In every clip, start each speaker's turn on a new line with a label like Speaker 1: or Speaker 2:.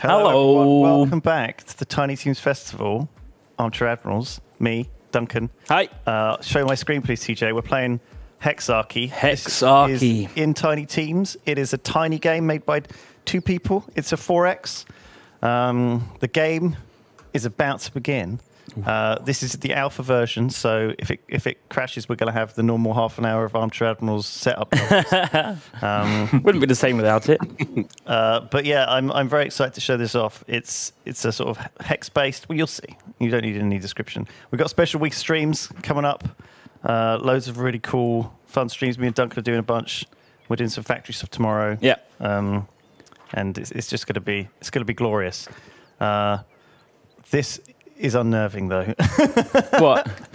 Speaker 1: Hello.
Speaker 2: everyone. Welcome back to the Tiny Teams Festival. Armchair Admirals, me, Duncan.
Speaker 1: Hi.
Speaker 2: Uh, show my screen, please, TJ. We're playing Hexarchy.
Speaker 1: Hexarchy.
Speaker 2: is in tiny teams. It is a tiny game made by two people. It's a 4X. Um, the game is about to begin. Uh, this is the alpha version, so if it if it crashes, we're going to have the normal half an hour of Armchair Admirals setup. um,
Speaker 1: Wouldn't be the same without it.
Speaker 2: uh, but yeah, I'm I'm very excited to show this off. It's it's a sort of hex based. Well, you'll see. You don't need any description. We've got special week streams coming up. Uh, loads of really cool, fun streams. Me and Duncan are doing a bunch. We're doing some factory stuff tomorrow.
Speaker 1: Yeah.
Speaker 2: Um, and it's, it's just going to be it's going to be glorious. Uh, this is unnerving though.
Speaker 1: What?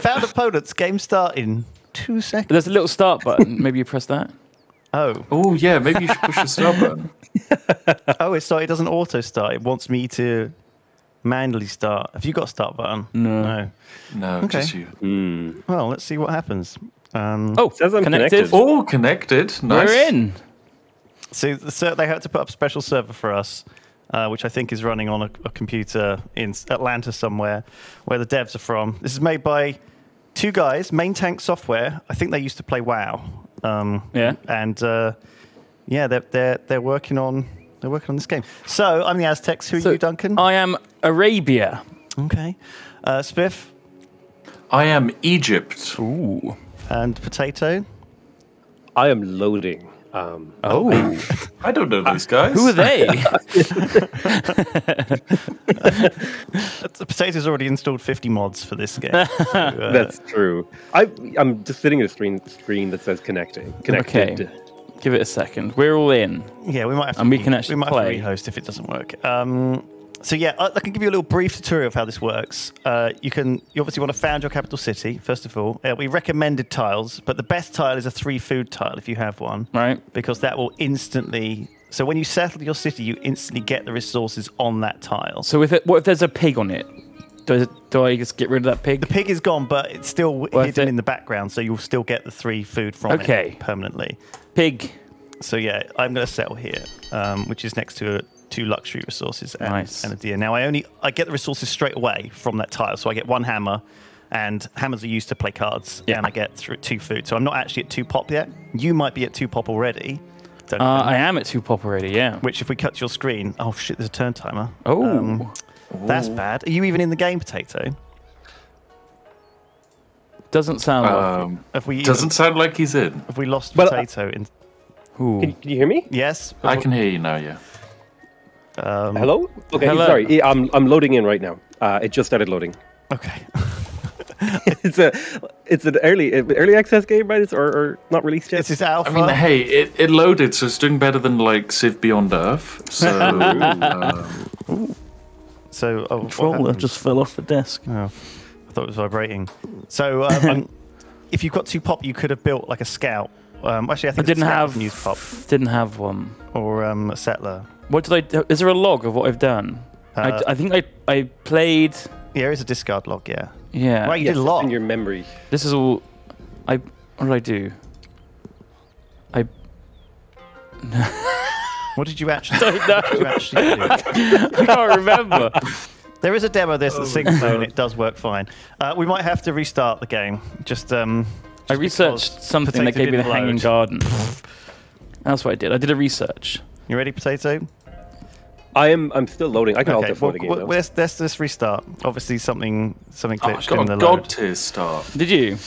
Speaker 2: Found opponents. Game start in two seconds.
Speaker 1: There's a little start button. Maybe you press that.
Speaker 2: Oh,
Speaker 3: Oh yeah, maybe you should push the start button.
Speaker 2: oh, it's sorry. It doesn't auto start. It wants me to manually start. Have you got a start button?
Speaker 1: No.
Speaker 2: No.
Speaker 3: No,
Speaker 2: Okay.
Speaker 3: just you.
Speaker 4: Hmm.
Speaker 2: Well, let's see what happens. Um,
Speaker 1: Oh,
Speaker 4: Says I'm
Speaker 1: connected.
Speaker 4: connected.
Speaker 3: Oh, connected. Nice.
Speaker 1: We're in.
Speaker 2: So the ser- they had to put up a special server for us, uh, which I think is running on a, a computer in Atlanta somewhere, where the devs are from. This is made by two guys, Main Tank Software. I think they used to play WoW. Um,
Speaker 1: Yeah.
Speaker 2: And uh, yeah, they're, they're they're working on they're working on this game. So I'm the Aztecs. Who are
Speaker 1: So,
Speaker 2: you, Duncan?
Speaker 1: I am Arabia.
Speaker 2: okay. Uh, Spiff
Speaker 3: I am Egypt.
Speaker 1: Ooh.
Speaker 2: and Potato.
Speaker 4: I am loading. Um,
Speaker 1: Oh.
Speaker 3: I don't know these guys.
Speaker 1: Who are they?
Speaker 2: Uh, Potato's already installed 50 mods for this game. So, uh,
Speaker 4: that's true. I, I'm just sitting at a screen screen that says connecting. Connected.
Speaker 1: Okay. Give it a second. We're all in.
Speaker 2: Yeah, we might have to,
Speaker 1: And we can actually
Speaker 2: we might
Speaker 1: play.
Speaker 2: have to rehost if it doesn't work. Um, so yeah, I, I can give you a little brief tutorial of how this works. Uh, you can you obviously want to found your capital city first of all. Uh, we recommended tiles, but the best tile is a three food tile if you have one,
Speaker 1: Right.
Speaker 2: because that will instantly. So when you settle your city, you instantly get the resources on that tile.
Speaker 1: So if it, what if there's a pig on it? Do I, do I just get rid of that pig?
Speaker 2: The pig is gone, but it's still
Speaker 1: Worth
Speaker 2: hidden
Speaker 1: it?
Speaker 2: in the background, so you'll still get the three food from
Speaker 1: Okay.
Speaker 2: it permanently.
Speaker 1: Pig.
Speaker 2: So yeah, I'm going to settle here, um, which is next to two luxury resources and,
Speaker 1: Nice.
Speaker 2: and a deer. Now I only I get the resources straight away from that tile, so I get one hammer, and hammers are used to play cards,
Speaker 1: Yeah.
Speaker 2: and I get through two food. So I'm not actually at two pop yet. You might be at two pop already. Don't
Speaker 1: Uh. I am at two pop already. Yeah.
Speaker 2: Which if we cut your screen, oh shit, there's a turn timer.
Speaker 1: Oh.
Speaker 2: Um, that's bad. Are you even in the game, Potato?
Speaker 1: Doesn't sound like
Speaker 3: Um,
Speaker 2: Have we
Speaker 3: doesn't sound like he's in.
Speaker 2: have we lost
Speaker 4: Well, uh,
Speaker 2: Potato? in
Speaker 1: it. Ooh.
Speaker 4: Can, can you hear me?
Speaker 2: yes.
Speaker 3: I can hear you now. Yeah.
Speaker 2: Um,
Speaker 4: Hello? Okay,
Speaker 1: Hello.
Speaker 4: sorry. I'm, I'm loading in right now. Uh, it just started loading.
Speaker 2: Okay.
Speaker 4: it's a it's an early early access game, right? It's, or, or not released yet.
Speaker 2: It's is alpha.
Speaker 3: I mean, hey, it, it loaded, so it's doing better than like Civ Beyond Earth. So um,
Speaker 2: so oh, what happened?
Speaker 1: fell off the desk.
Speaker 2: Oh, I thought it was vibrating. So, um, if you've got two pop, you could have built like a scout. Um, actually, I think
Speaker 1: I
Speaker 2: didn't
Speaker 1: have
Speaker 2: can use pop
Speaker 1: Didn't have one.
Speaker 2: or um, a settler.
Speaker 1: What did I? do? Is there a log of what I've done? I,
Speaker 2: Uh,
Speaker 1: I think I I played.
Speaker 2: Yeah, there is a discard log. Yeah.
Speaker 1: Yeah.
Speaker 2: Right, you
Speaker 4: Yes,
Speaker 2: did a lot.
Speaker 4: in your memory.
Speaker 1: This is all. I. What did I do? I.
Speaker 2: What did you actually?
Speaker 1: don't know.
Speaker 2: what did you actually do?
Speaker 1: I can't remember.
Speaker 2: There is a demo of this
Speaker 1: Oh
Speaker 2: that syncs though, and it does work fine. Uh, we might have to restart the game. Just um.
Speaker 1: I researched something that gave me the
Speaker 2: didn't
Speaker 1: hanging garden. That's what I did. I did a research.
Speaker 2: You ready, potato?
Speaker 4: I am I'm still loading. I can
Speaker 2: Okay.
Speaker 4: alter for
Speaker 2: Well,
Speaker 4: the game.
Speaker 2: well,
Speaker 4: though.
Speaker 2: let's, let's just restart. Obviously, something something
Speaker 3: oh, I
Speaker 2: glitched in
Speaker 3: got
Speaker 2: the
Speaker 3: a
Speaker 2: load.
Speaker 3: god tier start.
Speaker 1: Did you?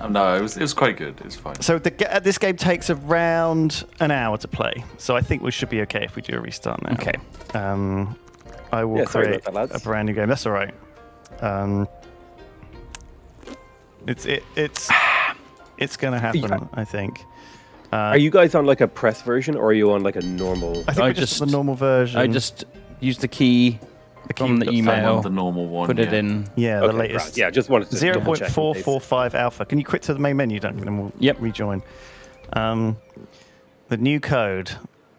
Speaker 3: Um, no, it was it was quite good. It was fine.
Speaker 2: So the, ga- this game takes around an hour to play. So I think we should be okay if we do a restart now.
Speaker 1: Okay.
Speaker 2: Um, I will
Speaker 4: Yeah,
Speaker 2: create
Speaker 4: that,
Speaker 2: a brand new game. That's all right. Um, it's it, it's it's going to happen.
Speaker 4: Yeah.
Speaker 2: I think.
Speaker 4: Are you guys on like a press version or are you on like a normal?
Speaker 2: I think
Speaker 1: I
Speaker 2: we're just,
Speaker 1: just-
Speaker 2: the normal version.
Speaker 1: I just used the key from the
Speaker 2: key-
Speaker 3: I'm on
Speaker 1: email,
Speaker 3: the normal one.
Speaker 1: put it
Speaker 3: yeah.
Speaker 1: in.
Speaker 2: yeah the
Speaker 4: Okay, right.
Speaker 2: latest.
Speaker 4: Yeah, just wanted to
Speaker 2: Zero
Speaker 4: double
Speaker 2: point
Speaker 4: check in
Speaker 2: four
Speaker 4: case.
Speaker 2: four five alpha. Can you quit to the main menu, Duncan, and we'll
Speaker 1: Yep.
Speaker 2: rejoin. Um, the new code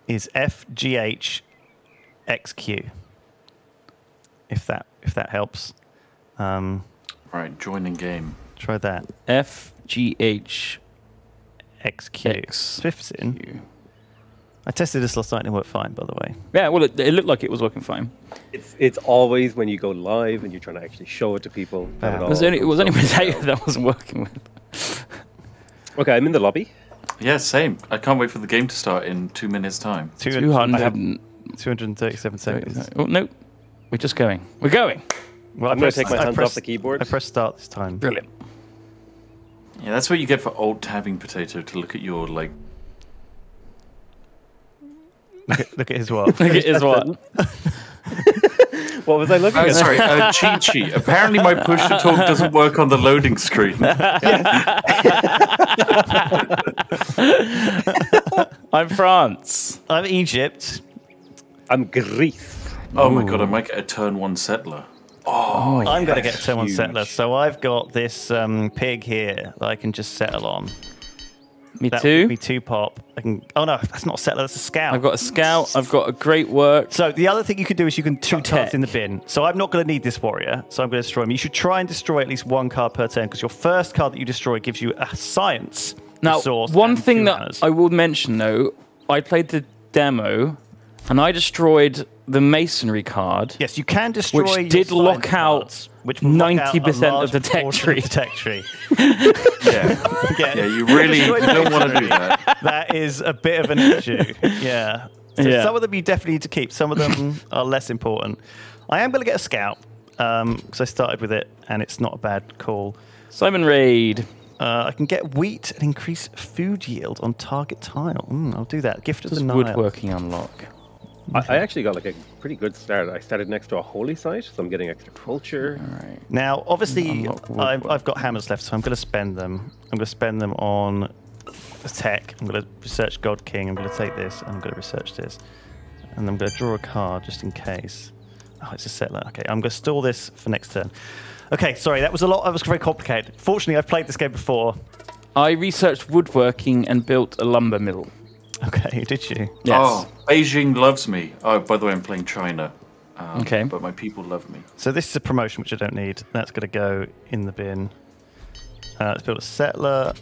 Speaker 2: is FGHXQ. If that if that helps, um,
Speaker 3: Right, joining game.
Speaker 2: try that.
Speaker 1: F G H
Speaker 2: XQ.
Speaker 1: X.
Speaker 2: Swift's in.
Speaker 1: Q.
Speaker 2: I tested this last night and it worked fine, by the way.
Speaker 1: Yeah, well, it, it looked like it was working fine.
Speaker 4: It's it's always when you go live and you're trying to actually show it to people.
Speaker 2: Yeah.
Speaker 4: it
Speaker 1: It was only, it was only
Speaker 4: goes
Speaker 1: potato
Speaker 4: down.
Speaker 1: that wasn't working with.
Speaker 4: Okay, I'm in the lobby.
Speaker 3: Yeah, same. I can't wait for the game to start in two minutes' time.
Speaker 1: 200.
Speaker 2: 237 seconds.
Speaker 1: Oh, no. We're just going. We're going.
Speaker 2: Well,
Speaker 4: I'm gonna take my
Speaker 2: I
Speaker 4: hands off the keyboard.
Speaker 2: I pressed start this time.
Speaker 1: Brilliant.
Speaker 3: Yeah, that's what you get for old tabbing potato to look at your like.
Speaker 2: Look at, look at his what?
Speaker 1: Look at his what?
Speaker 4: What was I looking
Speaker 3: Oh,
Speaker 4: at?
Speaker 3: sorry, uh, cheat sheet. Apparently, my push to talk doesn't work on the loading screen.
Speaker 1: I'm France.
Speaker 2: I'm Egypt.
Speaker 4: I'm Greece.
Speaker 3: Oh my god, I might get a turn one settler.
Speaker 1: Oh,
Speaker 2: I'm going to get one settler. So I've got this um, pig here that I can just settle on.
Speaker 1: Me
Speaker 2: That
Speaker 1: too.
Speaker 2: be two pop. I can. Oh no, that's not a settler. That's a scout.
Speaker 1: I've got a scout. I've got a great work.
Speaker 2: So the other thing you can do is you can chuck
Speaker 1: tech.
Speaker 2: cards in the bin. So I'm not going to need this warrior, so I'm going to destroy him. You should try and destroy at least one card per turn because your first card that you destroy gives you a science
Speaker 1: Now, one thing that
Speaker 2: manners.
Speaker 1: I will mention though, I played the demo, and I destroyed the masonry card.
Speaker 2: yes, you can destroy.
Speaker 1: which
Speaker 2: your
Speaker 1: did lock out
Speaker 2: cards, which will lock out a
Speaker 1: 90% of the tech tree.
Speaker 2: the tech tree.
Speaker 3: Yeah,
Speaker 2: Yeah,
Speaker 3: yeah, you really
Speaker 2: Destroy
Speaker 3: don't want to do that.
Speaker 2: that is a bit of an issue. Yeah. So
Speaker 1: Yeah.
Speaker 2: some of them you definitely need to keep. Some of them are less important. I am going to get a scout because I started with it and it's not a bad call.
Speaker 1: Simon Raid.
Speaker 2: Uh, I can get wheat and increase food yield on target tile. Mm, I'll do that. Gift of the Nile.
Speaker 1: woodworking unlock?
Speaker 4: I, I actually got like a pretty good start. I started next to a holy site, so I'm getting extra culture.
Speaker 1: All right.
Speaker 2: Now, obviously,
Speaker 1: Unlock
Speaker 2: I've. I've got hammers left, so I'm going to spend them. I'm going to spend them on tech. I'm going to research God King. I'm going to take this, and I'm going to research this, and I'm going to draw a card just in case. Oh, it's a settler. Okay, I'm going to store this for next turn. Okay, sorry, that was a lot. That was very complicated. Fortunately, I've played this game before.
Speaker 1: I researched woodworking and built a lumber mill.
Speaker 2: Okay, did you?
Speaker 1: Yes.
Speaker 3: Oh, Beijing loves me. Oh, by the way, I'm playing China. Um,
Speaker 1: Okay.
Speaker 3: But my people love me.
Speaker 2: So this is a promotion which I don't need. That's going to go in the bin. Uh, let's build a settler,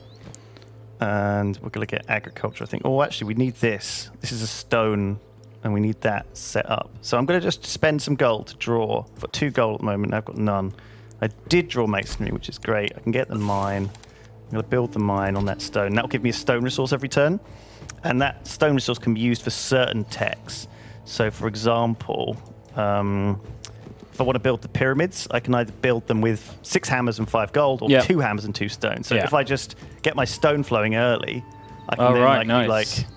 Speaker 2: and we're going to get agriculture. I think. Oh, actually, we need this. This is a stone, and we need that set up. So I'm going to just spend some gold to draw. I've got two gold at the moment. I've got none. I did draw masonry, which is great. I can get the mine. I'm going to build the mine on that stone. That will give me a stone resource every turn, and that stone resource can be used for certain techs. So, for example, um, if I want to build the pyramids, I can either build them with six hammers and five gold, or
Speaker 1: Yeah.
Speaker 2: two hammers and two stones. So
Speaker 1: Yeah.
Speaker 2: if I just get my stone flowing early, I can
Speaker 1: Oh,
Speaker 2: then
Speaker 1: right,
Speaker 2: like, be
Speaker 1: nice.
Speaker 2: like,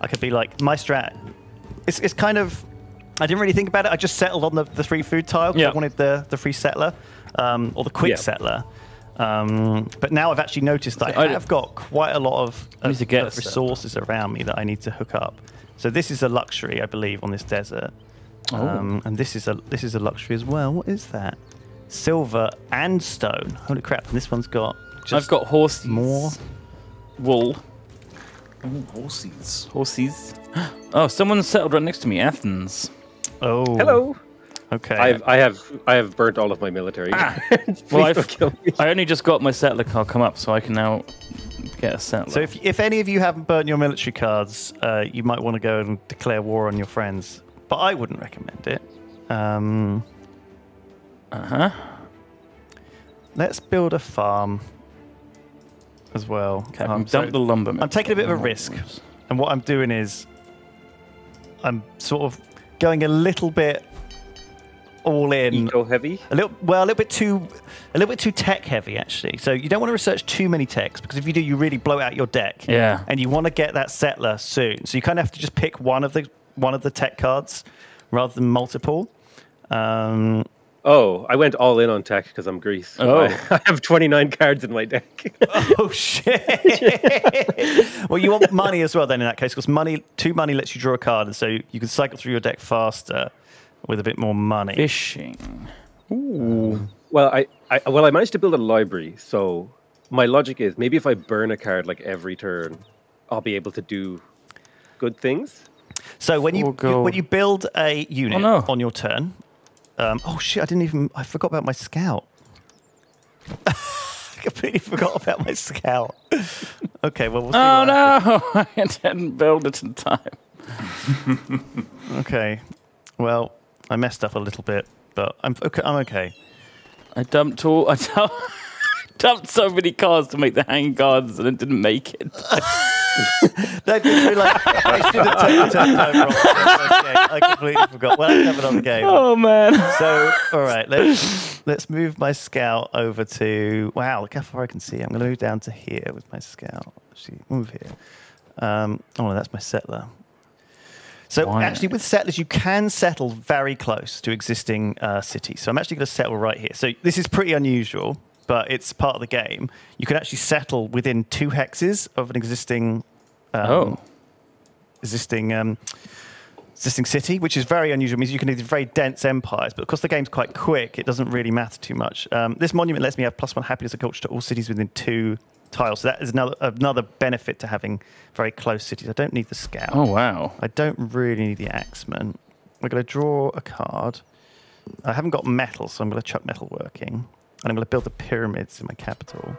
Speaker 2: I could be like my strat. It's it's kind of. I didn't really think about it. I just settled on the, the free food tile. 'cause
Speaker 1: Yeah.
Speaker 2: I wanted the the free settler, um, or the quick
Speaker 4: Yeah.
Speaker 2: settler. Um, but now I've actually noticed that
Speaker 1: I
Speaker 2: have got quite a lot of,
Speaker 1: I
Speaker 2: of,
Speaker 1: to get
Speaker 2: of
Speaker 1: a settler.
Speaker 2: resources around me that I need to hook up. So this is a luxury, I believe, on this desert.
Speaker 1: Oh.
Speaker 2: Um, and this is a this is a luxury as well. What is that? Silver and stone. Holy crap! And this one's got. Just
Speaker 1: I've got horses.
Speaker 2: more.
Speaker 1: Wool.
Speaker 3: Oh, horses.
Speaker 1: Horses. Oh, someone settled right next to me. Athens.
Speaker 2: Oh.
Speaker 4: Hello.
Speaker 2: Okay.
Speaker 4: I've I have I have burnt all of my military. Please
Speaker 1: Well,
Speaker 4: don't
Speaker 1: I've,
Speaker 4: kill me.
Speaker 1: I only just got my settler card come up, so I can now get a settler.
Speaker 2: so if if any of you haven't burnt your military cards, uh, you might want to go and declare war on your friends. But I wouldn't recommend it. Um,
Speaker 1: uh huh.
Speaker 2: let's build a farm as well.
Speaker 1: Okay,
Speaker 2: Um,
Speaker 1: I'm
Speaker 2: so-
Speaker 1: dump the lumber.
Speaker 2: I'm taking a bit of a risk. And what I'm doing is I'm sort of going a little bit all in.
Speaker 4: Eco heavy.
Speaker 2: A little well, a little bit too a little bit too tech heavy actually. So you don't want to research too many techs because if you do you really blow out your deck.
Speaker 1: Yeah.
Speaker 2: And you want to get that settler soon. So you kind of have to just pick one of the one of the tech cards rather than multiple. Um,
Speaker 4: Oh, I went all in on tech because I'm Greece.
Speaker 1: Oh.
Speaker 4: I have 29 cards in my deck.
Speaker 2: oh shit. well, you want money as well then in that case because money two money lets you draw a card and so you can cycle through your deck faster with a bit more money.
Speaker 1: Fishing. Ooh.
Speaker 4: well, I, I well I managed to build a library, so my logic is maybe if I burn a card like every turn, I'll be able to do good things.
Speaker 2: So when you,
Speaker 1: Four
Speaker 2: you when you build a unit
Speaker 1: Oh, no.
Speaker 2: on your turn, um, oh shit! I didn't even I forgot about my scout. I completely forgot about my scout. okay, well we'll see.
Speaker 1: Oh no! I didn't build it in time.
Speaker 2: Okay. Well, I messed up a little bit, but I'm okay. I'm okay.
Speaker 1: I dumped all. I dumped, dumped so many cards to make the hanging gardens and it didn't make it.
Speaker 2: No, just be like, I should have taken over on the game. I completely forgot. Well, I have another game.
Speaker 1: Oh man.
Speaker 2: So, all right, let's let's move my scout over to. Wow, look how far I can see. I'm going to move down to here with my scout. Actually, move here. Um, oh, that's my settler. So
Speaker 1: Why?
Speaker 2: actually, with settlers, you can settle very close to existing uh, cities. So I'm actually going to settle right here. So this is pretty unusual, but it's part of the game. You can actually settle within two hexes of an existing um,
Speaker 1: Oh.
Speaker 2: existing um, existing city, which is very unusual. It means you can do these very dense empires, but because the game's quite quick, it doesn't really matter too much. Um, this monument lets me have plus one happiness and culture to all cities within two tiles. So that is another another benefit to having very close cities. I don't need the scout.
Speaker 1: Oh wow.
Speaker 2: I don't really need the axeman. We're going to draw a card. I haven't got metal, so I'm going to chuck metal working. And I'm going to build the pyramids in my capital.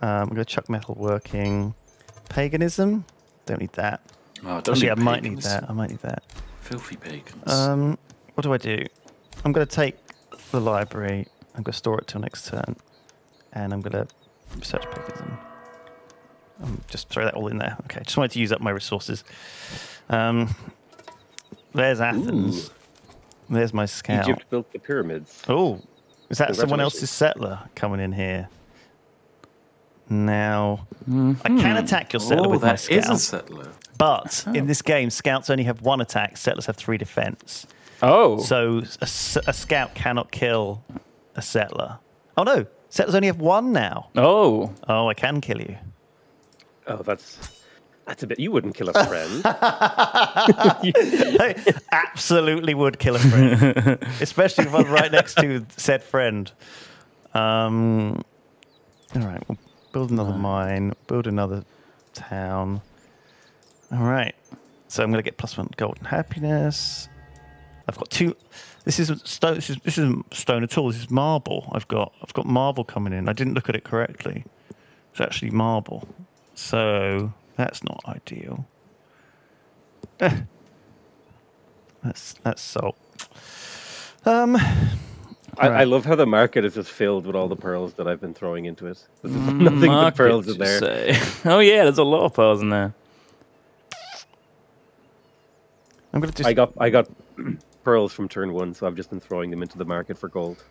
Speaker 2: Um, I'm going to chuck metal working. Paganism? Don't need that.
Speaker 3: Oh, don't
Speaker 2: Actually,
Speaker 3: need
Speaker 2: I might need that. I might need that.
Speaker 3: Filthy pagans.
Speaker 2: Um, what do I do? I'm going to take the library. I'm going to store it till next turn, and I'm going to research paganism. Um, just throw that all in there. Okay, just wanted to use up my resources. Um, there's Athens. There's my scout.
Speaker 4: Egypt built the pyramids.
Speaker 2: Oh, is that someone else's settler coming in here? Now, I can attack your settler
Speaker 3: oh,
Speaker 2: with my
Speaker 3: that is
Speaker 2: scout,
Speaker 3: a settler.
Speaker 2: but in this game, scouts only have one attack. Settlers have three defense.
Speaker 1: Oh.
Speaker 2: So a scout cannot kill a settler. Oh no, settlers only have one now.
Speaker 1: oh.
Speaker 2: Oh, I can kill you.
Speaker 4: Oh, that's that's a bit. You wouldn't kill a friend.
Speaker 2: I absolutely would kill a friend, especially if I'm right next to said friend. Um, all right, we'll build another mine, build another town. All right, so I'm going to get plus one golden happiness. I've got two. This isn't stone. This, is, this isn't stone at all. This is marble. I've got. I've got marble coming in. I didn't look at it correctly. It's actually marble. So that's not ideal. Eh. That's that's salt. Um,
Speaker 4: I, I love how the market is just filled with all the pearls that I've been throwing into it. There's nothing but pearls in there.
Speaker 1: say. Oh yeah, there's a lot of pearls in there.
Speaker 2: I'm gonna just.
Speaker 4: I got I got pearls from turn one, so I've just been throwing them into the market for gold.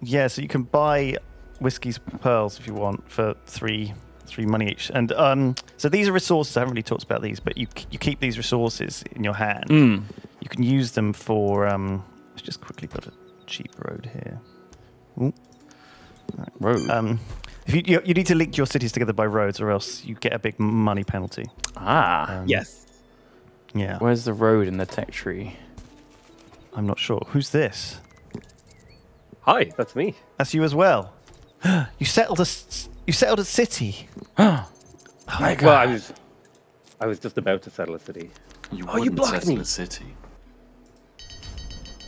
Speaker 2: Yeah, so you can buy whiskey's pearls if you want for three three money each. And um, so these are resources. I haven't really talked about these, but you you keep these resources in your hand.
Speaker 1: Mm.
Speaker 2: You can use them for. Um, let's just quickly put a cheap road here. Ooh.
Speaker 1: Road.
Speaker 2: Um, if you, you you need to link your cities together by roads, or else you get a big money penalty.
Speaker 1: ah.
Speaker 2: Um,
Speaker 4: Yes.
Speaker 2: Yeah.
Speaker 1: Where's the road in the tech tree?
Speaker 2: I'm not sure. Who's this?
Speaker 4: Hi, that's me.
Speaker 2: That's you as well. you settled a s- you settled a city.
Speaker 1: Oh my god.
Speaker 4: Well, I was I was just about to settle a city.
Speaker 3: You
Speaker 4: Oh, you blocked
Speaker 3: settle
Speaker 4: me.
Speaker 3: a city.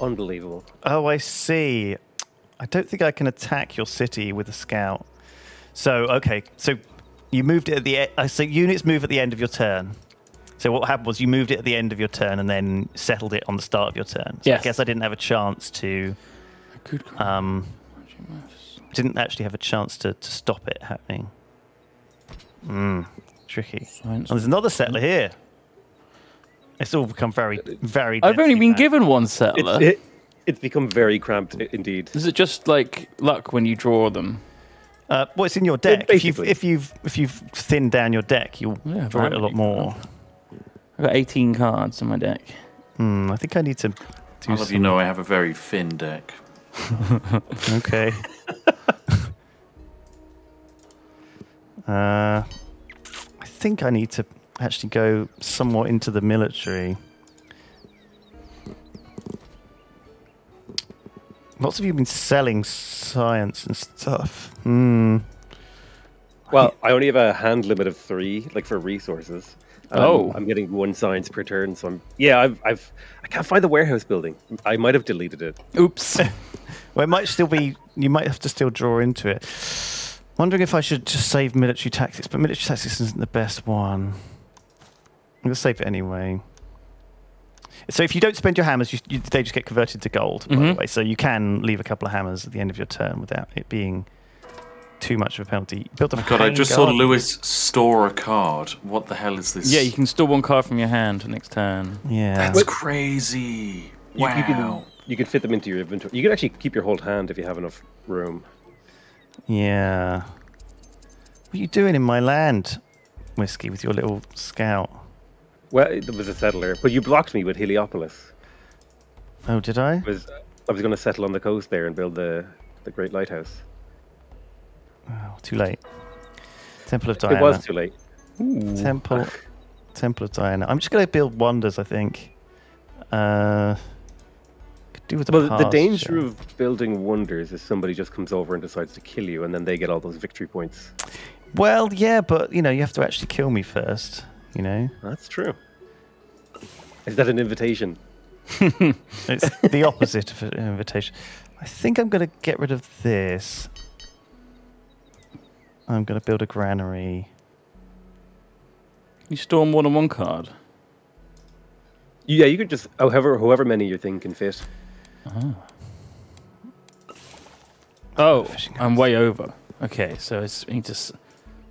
Speaker 4: Unbelievable.
Speaker 2: Oh, I see. I don't think I can attack your city with a scout. So okay, so you moved it at the e- uh, so units move at the end of your turn. So what happened was you moved it at the end of your turn and then settled it on the start of your turn. So
Speaker 1: Yes.
Speaker 2: I guess I didn't have a chance to
Speaker 1: Good
Speaker 2: um didn't actually have a chance to, to stop it happening. Mm, tricky.
Speaker 1: Science.
Speaker 2: Oh, there's another settler here. It's all become very, very.
Speaker 1: I've only been
Speaker 2: packed.
Speaker 1: given one
Speaker 4: It's
Speaker 1: settler.
Speaker 4: it, it's become very cramped indeed.
Speaker 1: Is it just like luck when you draw them?
Speaker 2: Uh, well, it's in your deck. If you've if you've if you've thinned down your deck, you'll
Speaker 1: Yeah,
Speaker 2: draw it a lot
Speaker 1: randomly.
Speaker 2: more.
Speaker 1: I've got 18 cards in my deck.
Speaker 2: Hmm, I think I need to do
Speaker 3: I'll have you know I have a very thin deck.
Speaker 2: Okay. uh, I think I need to actually go somewhat into the military. Lots of you have been selling science and stuff. Hmm.
Speaker 4: Well, I only have a hand limit of three, like for resources. Um,
Speaker 1: Oh.
Speaker 4: I'm getting one science per turn, so I'm yeah. I've I've I can't find the warehouse building. I might have deleted it.
Speaker 1: Oops.
Speaker 2: Well, it might still be. You might have to still draw into it. Wondering if I should just save military tactics, but military tactics isn't the best one. I'm going to save it anyway. So if you don't spend your hammers, you, you, they just get converted to gold. By the
Speaker 1: Mhm.
Speaker 2: way, so you can leave a couple of hammers at the end of your turn without it being too much of a penalty. Built a oh
Speaker 3: God, I
Speaker 2: hang
Speaker 3: just saw. Lewis store a card. What the hell is this?
Speaker 1: Yeah, you can store one card from your hand next turn.
Speaker 2: Yeah.
Speaker 3: That's crazy.
Speaker 4: You,
Speaker 3: Wow.
Speaker 4: you can you can fit them into your inventory. You can actually keep your whole hand if you have enough room.
Speaker 2: Yeah. What are you doing in my land, Whiskey, with your little scout?
Speaker 4: Well, there was a settler, but you blocked me with Heliopolis.
Speaker 2: Oh, did I?
Speaker 4: I was I was going to settle on the coast there and build the the great lighthouse.
Speaker 2: Oh, too late. Temple of Diana.
Speaker 4: It was too late.
Speaker 2: Temple, Temple of Diana. I'm just going to build wonders. I think. Uh, could do with the
Speaker 4: Well, the
Speaker 2: pasture.
Speaker 4: danger of building wonders is somebody just comes over and decides to kill you, and then they get all those victory points.
Speaker 2: Well, yeah, but you know, you have to actually kill me first. You know,
Speaker 4: That's true. Is that an invitation?
Speaker 2: it's the opposite of an invitation. I think I'm going to get rid of this. I'm going to build a granary.
Speaker 1: You store more than one card.
Speaker 4: Yeah, you could just oh, however however many your thing can fit. Ah.
Speaker 1: Oh,
Speaker 2: Fishing
Speaker 1: I'm way over. Okay, so it's you need to s-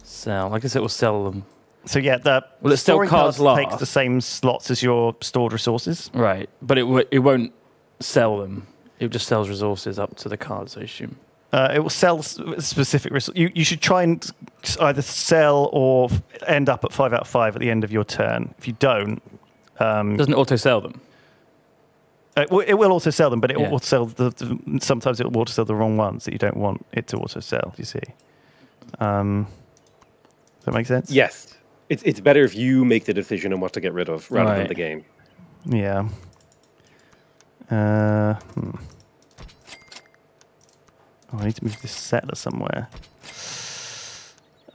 Speaker 1: sell. I guess it will sell them.
Speaker 2: So yeah, the
Speaker 1: Well, it still
Speaker 2: storing
Speaker 1: cards
Speaker 2: takes the same slots as your stored resources.
Speaker 1: Right, but it w- it won't sell them. It just sells resources up to the cards, I assume.
Speaker 2: Uh, it will sell specific resources. You, you should try and either sell or end up at five out of five at the end of your turn. If you don't, um,
Speaker 1: It doesn't auto sell them.
Speaker 2: it, will, it will also sell them, but it
Speaker 1: Yeah.
Speaker 2: will sell the, the. Sometimes it will auto sell the wrong ones that you don't want it to auto sell. You see? Um, does that make sense?
Speaker 4: Yes, it's it's better if you make the decision on what to get rid of rather than the game.
Speaker 2: Yeah. Uh, hmm. Oh, I need to move this settler somewhere.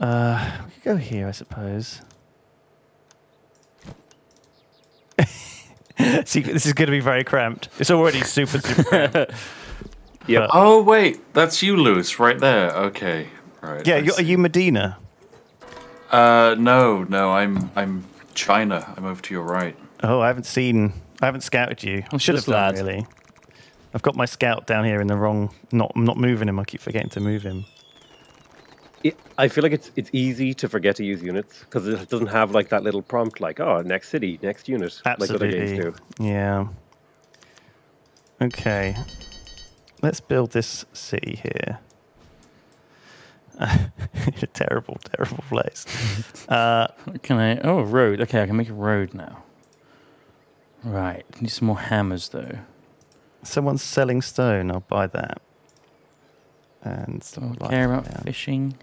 Speaker 2: Uh, we could go here, I suppose. See, this is going to be very cramped. It's already super, super cramped.
Speaker 4: Yeah.
Speaker 3: Oh wait, that's you, Lewis, right there. Okay, right.
Speaker 2: yeah, you, are
Speaker 3: see.
Speaker 2: you Medina?
Speaker 3: Uh, no, no, I'm I'm China. I'm over to your right.
Speaker 2: Oh, I haven't seen. I haven't scouted you. I should have done
Speaker 1: lad.
Speaker 2: really. I've got my scout down here in the wrong. Not, I'm not moving him. I keep forgetting to move him.
Speaker 4: It, I feel like it's it's easy to forget to use units because it doesn't have like that little prompt like oh next city next unit like other games do.
Speaker 2: Yeah. Okay. Let's build this city here. a terrible, terrible place. Uh,
Speaker 1: Can I? Oh, road. Okay, I can make a road now. Right. Need some more hammers though.
Speaker 2: Someone's selling stone. I'll buy that. And
Speaker 1: Do
Speaker 2: some
Speaker 1: I
Speaker 2: light
Speaker 1: care about
Speaker 2: down.
Speaker 1: fishing?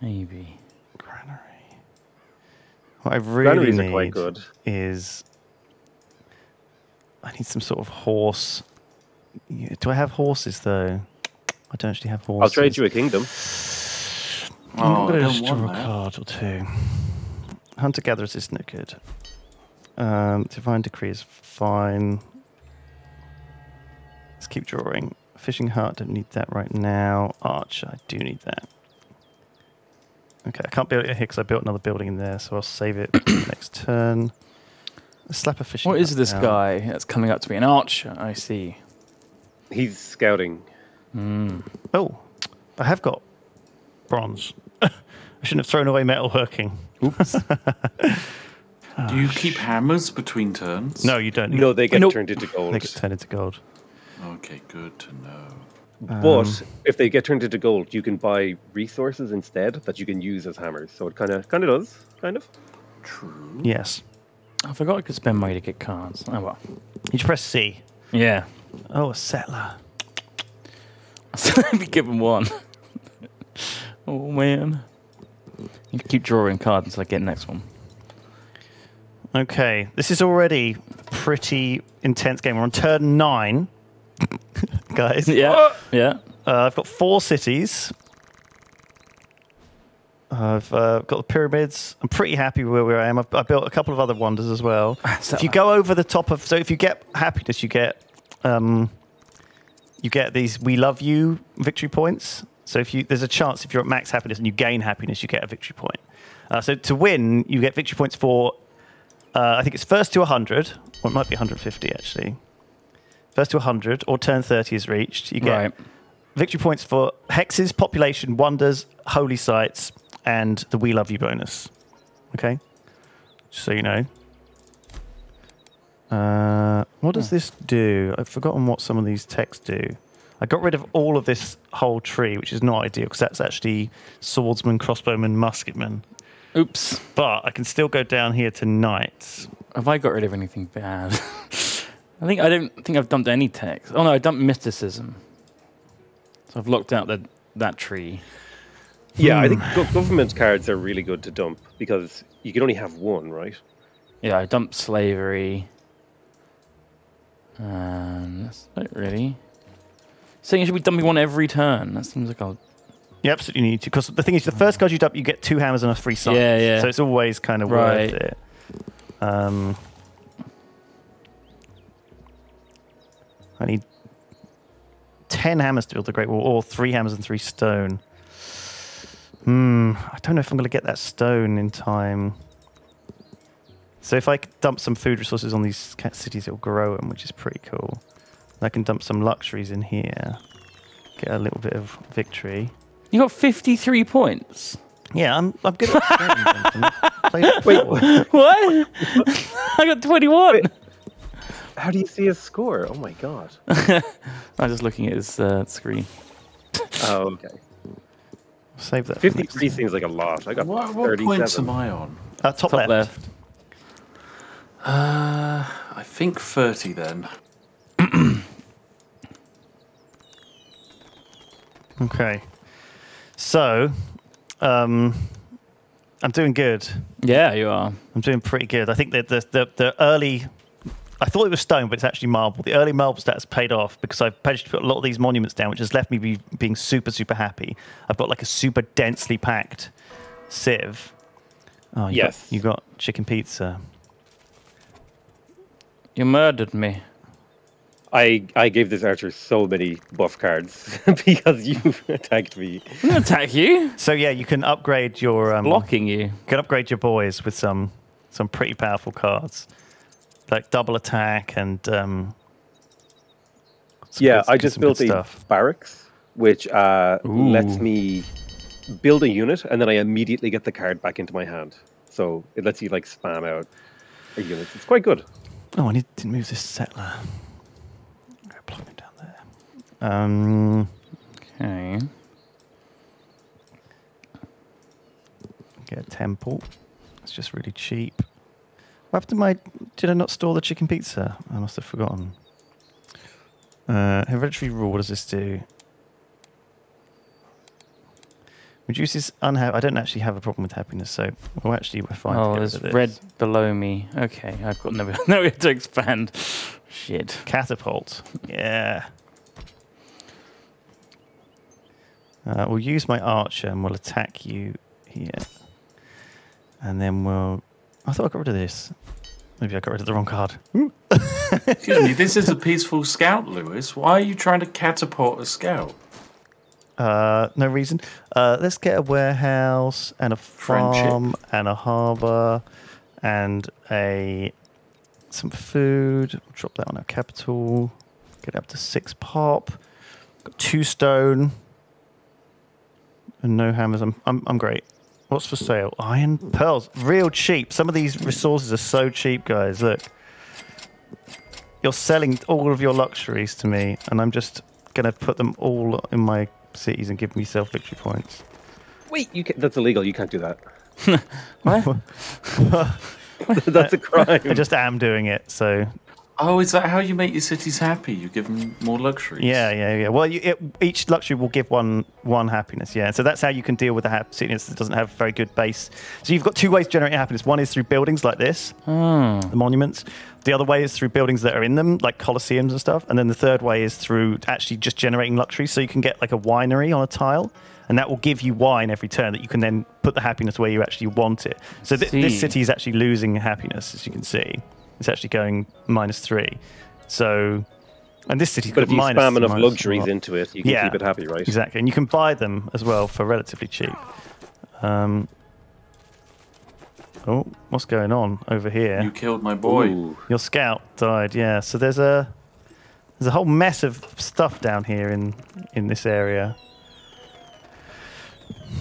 Speaker 1: Maybe.
Speaker 2: Granary. What I really
Speaker 4: Granaries
Speaker 2: need
Speaker 4: quite good.
Speaker 2: is I need some sort of horse. Do I have horses though? I don't actually have horses.
Speaker 4: I'll trade you a kingdom.
Speaker 3: Oh,
Speaker 2: I'm
Speaker 3: I
Speaker 2: going to
Speaker 3: don't
Speaker 2: just draw a
Speaker 3: want
Speaker 2: card or two. Hunter Gatherers is no good. Um, Divine Decree is fine. Let's keep drawing. Fishing Heart, don't need that right now. Archer, I do need that. Okay, I can't build it here because I built another building in there, so I'll save it for the next turn. Let's slap a fishing
Speaker 1: What is this
Speaker 2: down.
Speaker 1: guy that's coming up to me? An archer. I see.
Speaker 4: He's scouting.
Speaker 1: Mm.
Speaker 2: Oh, I have got bronze. I shouldn't have thrown away metalworking.
Speaker 1: Oops.
Speaker 3: Do you keep hammers between turns?
Speaker 2: No, you don't.
Speaker 4: No, they get
Speaker 1: Nope.
Speaker 4: turned into gold.
Speaker 2: They get turned into gold.
Speaker 3: Okay, good to know.
Speaker 4: But
Speaker 2: Um,
Speaker 4: if they get turned into gold, you can buy resources instead that you can use as hammers. So it kind of kind of does, kind of.
Speaker 3: True.
Speaker 2: Yes.
Speaker 1: I forgot I could spend money to get cards. Oh well.
Speaker 2: You just press C.
Speaker 1: Yeah.
Speaker 2: Oh, a settler.
Speaker 1: Let me give him one. oh man. You keep drawing cards until I get next one.
Speaker 2: Okay, this is already pretty intense game. We're on turn nine, guys.
Speaker 1: Yeah. Yeah.
Speaker 2: Uh, I've got four cities. I've uh, got the pyramids. I'm pretty happy with where I am. I've, I built a couple of other wonders as well. if you go over the top of, so if you get happiness, you get, um, you get these "We love you" victory points. So if you, there's a chance if you're at max happiness and you gain happiness, you get a victory point. Uh, so to win, you get victory points for Uh, I think it's first to 100, or it might be 150 actually. First to 100, or turn 30 is reached. You get
Speaker 1: Right.
Speaker 2: victory points for hexes, population, wonders, holy sites, and the We Love You bonus. Okay? Just so you know. Uh, what does this do? I've forgotten what some of these texts do. I got rid of all of this whole tree, which is not ideal because that's actually swordsman, crossbowman, musketman.
Speaker 1: Oops.
Speaker 2: But I can still go down here to knights.
Speaker 1: Have I got rid of anything bad? I think I don't think I've dumped any text. Oh no, I dumped mysticism. So I've locked out the, that tree.
Speaker 4: Yeah, I
Speaker 2: Hmm.
Speaker 4: think go- government cards are really good to dump because you can only have one, right?
Speaker 1: Yeah, I dumped slavery. And that's not really. Saying you should be dumping one every turn. That seems like I'll.
Speaker 2: You absolutely need to because the thing is, the first card you dump, you get two hammers and a free sign.
Speaker 1: Yeah, yeah.
Speaker 2: So it's always kind of
Speaker 1: Right.
Speaker 2: worth it. Um, I need ten hammers to build the Great Wall, or three hammers and three stone. Hmm. I don't know if I'm going to get that stone in time. So if I dump some food resources on these cities, it'll grow them, which is pretty cool. I can dump some luxuries in here, get a little bit of victory.
Speaker 1: You got 53 points.
Speaker 2: Yeah, I'm, I'm good at scoring, Jonathan. Played it
Speaker 4: Wait.
Speaker 1: What? I got 21.
Speaker 4: How do you see his score? Oh my god.
Speaker 1: I'm just looking at his uh, screen.
Speaker 4: Oh, okay.
Speaker 2: Save that. for
Speaker 4: 53 seems like a lot. I got
Speaker 3: What, what points am I on?
Speaker 2: Uh, top,
Speaker 1: Top
Speaker 2: left.
Speaker 1: left.
Speaker 3: Uh, I think 30 then.
Speaker 2: Okay. So, um, I'm doing good.
Speaker 1: Yeah, you are.
Speaker 2: I'm doing pretty good. I think that the, the, the early, I thought it was stone, but it's actually marble. The early marble stats paid off because I've managed to put a lot of these monuments down, which has left me be, being super, super happy. I've got like a super densely packed sieve. Oh, you
Speaker 4: Yes.
Speaker 2: Got, you got Chichen Itza.
Speaker 1: You murdered me.
Speaker 4: I, I gave this archer so many buff cards because you attacked me.
Speaker 1: I'm gonna attack you.
Speaker 2: So yeah, you can upgrade your um,
Speaker 1: Blocking you.
Speaker 2: You can upgrade your boys with some some pretty powerful cards, like double attack and um. some
Speaker 4: Yeah,
Speaker 2: good-
Speaker 4: I just built a
Speaker 2: stuff.
Speaker 4: barracks, which uh, lets me build a unit, and then I immediately get the card back into my hand. So it lets you like spam out a unit. It's quite good.
Speaker 2: Oh, I need to move this settler. Go plug it down there. Um,
Speaker 1: Okay.
Speaker 2: get a temple. It's just really cheap. What happened to my? Did I not store the Chichen Itza? I must have forgotten. Uh, hereditary rule. What does this do? Reduces unha- I don't actually have a problem with happiness, so well, actually we're fine.
Speaker 1: Oh, there's red below me. Okay, I've got nowhere, nowhere to expand. Shit.
Speaker 2: catapult. Yeah. Uh, we'll use my archer and we'll attack you here, and then we'll. I thought I got rid of this. Maybe I got rid of the wrong card.
Speaker 3: Excuse me, this is a peaceful scout, Lewis. Why are you trying to catapult a scout?
Speaker 2: Uh, no reason. Uh, let's get a warehouse and a
Speaker 3: Friendship.
Speaker 2: farm and a harbour and a some food. Drop that on our capital. Get up to six pop. Got two stone and no hammers. I'm I'm, I'm great. What's for sale? Iron pearls, real cheap. Some of these resources are so cheap, guys. Look, you're selling all of your luxuries to me, and I'm just gonna put them all in my cities and give myself victory points.
Speaker 4: Wait, you can, that's illegal. You can't do that.
Speaker 1: What?
Speaker 4: that's a crime.
Speaker 2: I just am doing it, so
Speaker 3: Oh, is that how you make your cities happy? You give them more luxuries?
Speaker 2: yeah, yeah, yeah. Well, you, it, each luxury will give one one happiness. Yeah, so that's how you can deal with the happiness that doesn't have a very good base. So you've got two ways to generate happiness. One is through buildings like this,
Speaker 1: Hmm.
Speaker 2: the monuments. The other way is through buildings that are in them, like colosseums and stuff. And then the third way is through actually just generating luxury. So you can get like a winery on a tile, and that will give you wine every turn that you can then put the happiness where you actually want it. So th- this city is actually losing happiness, as you can see. It's actually going minus three. So, and this city
Speaker 4: but if you
Speaker 2: minus-
Speaker 4: spam enough luxuries
Speaker 2: what?
Speaker 4: into it, you can
Speaker 2: Yeah,
Speaker 4: keep it happy, right?
Speaker 2: Exactly, and you can buy them as well for relatively cheap. Um, Oh, what's going on over here?
Speaker 3: You killed my boy.
Speaker 4: Ooh.
Speaker 2: Your scout died. Yeah. So there's a there's a whole mess of stuff down here in in this area.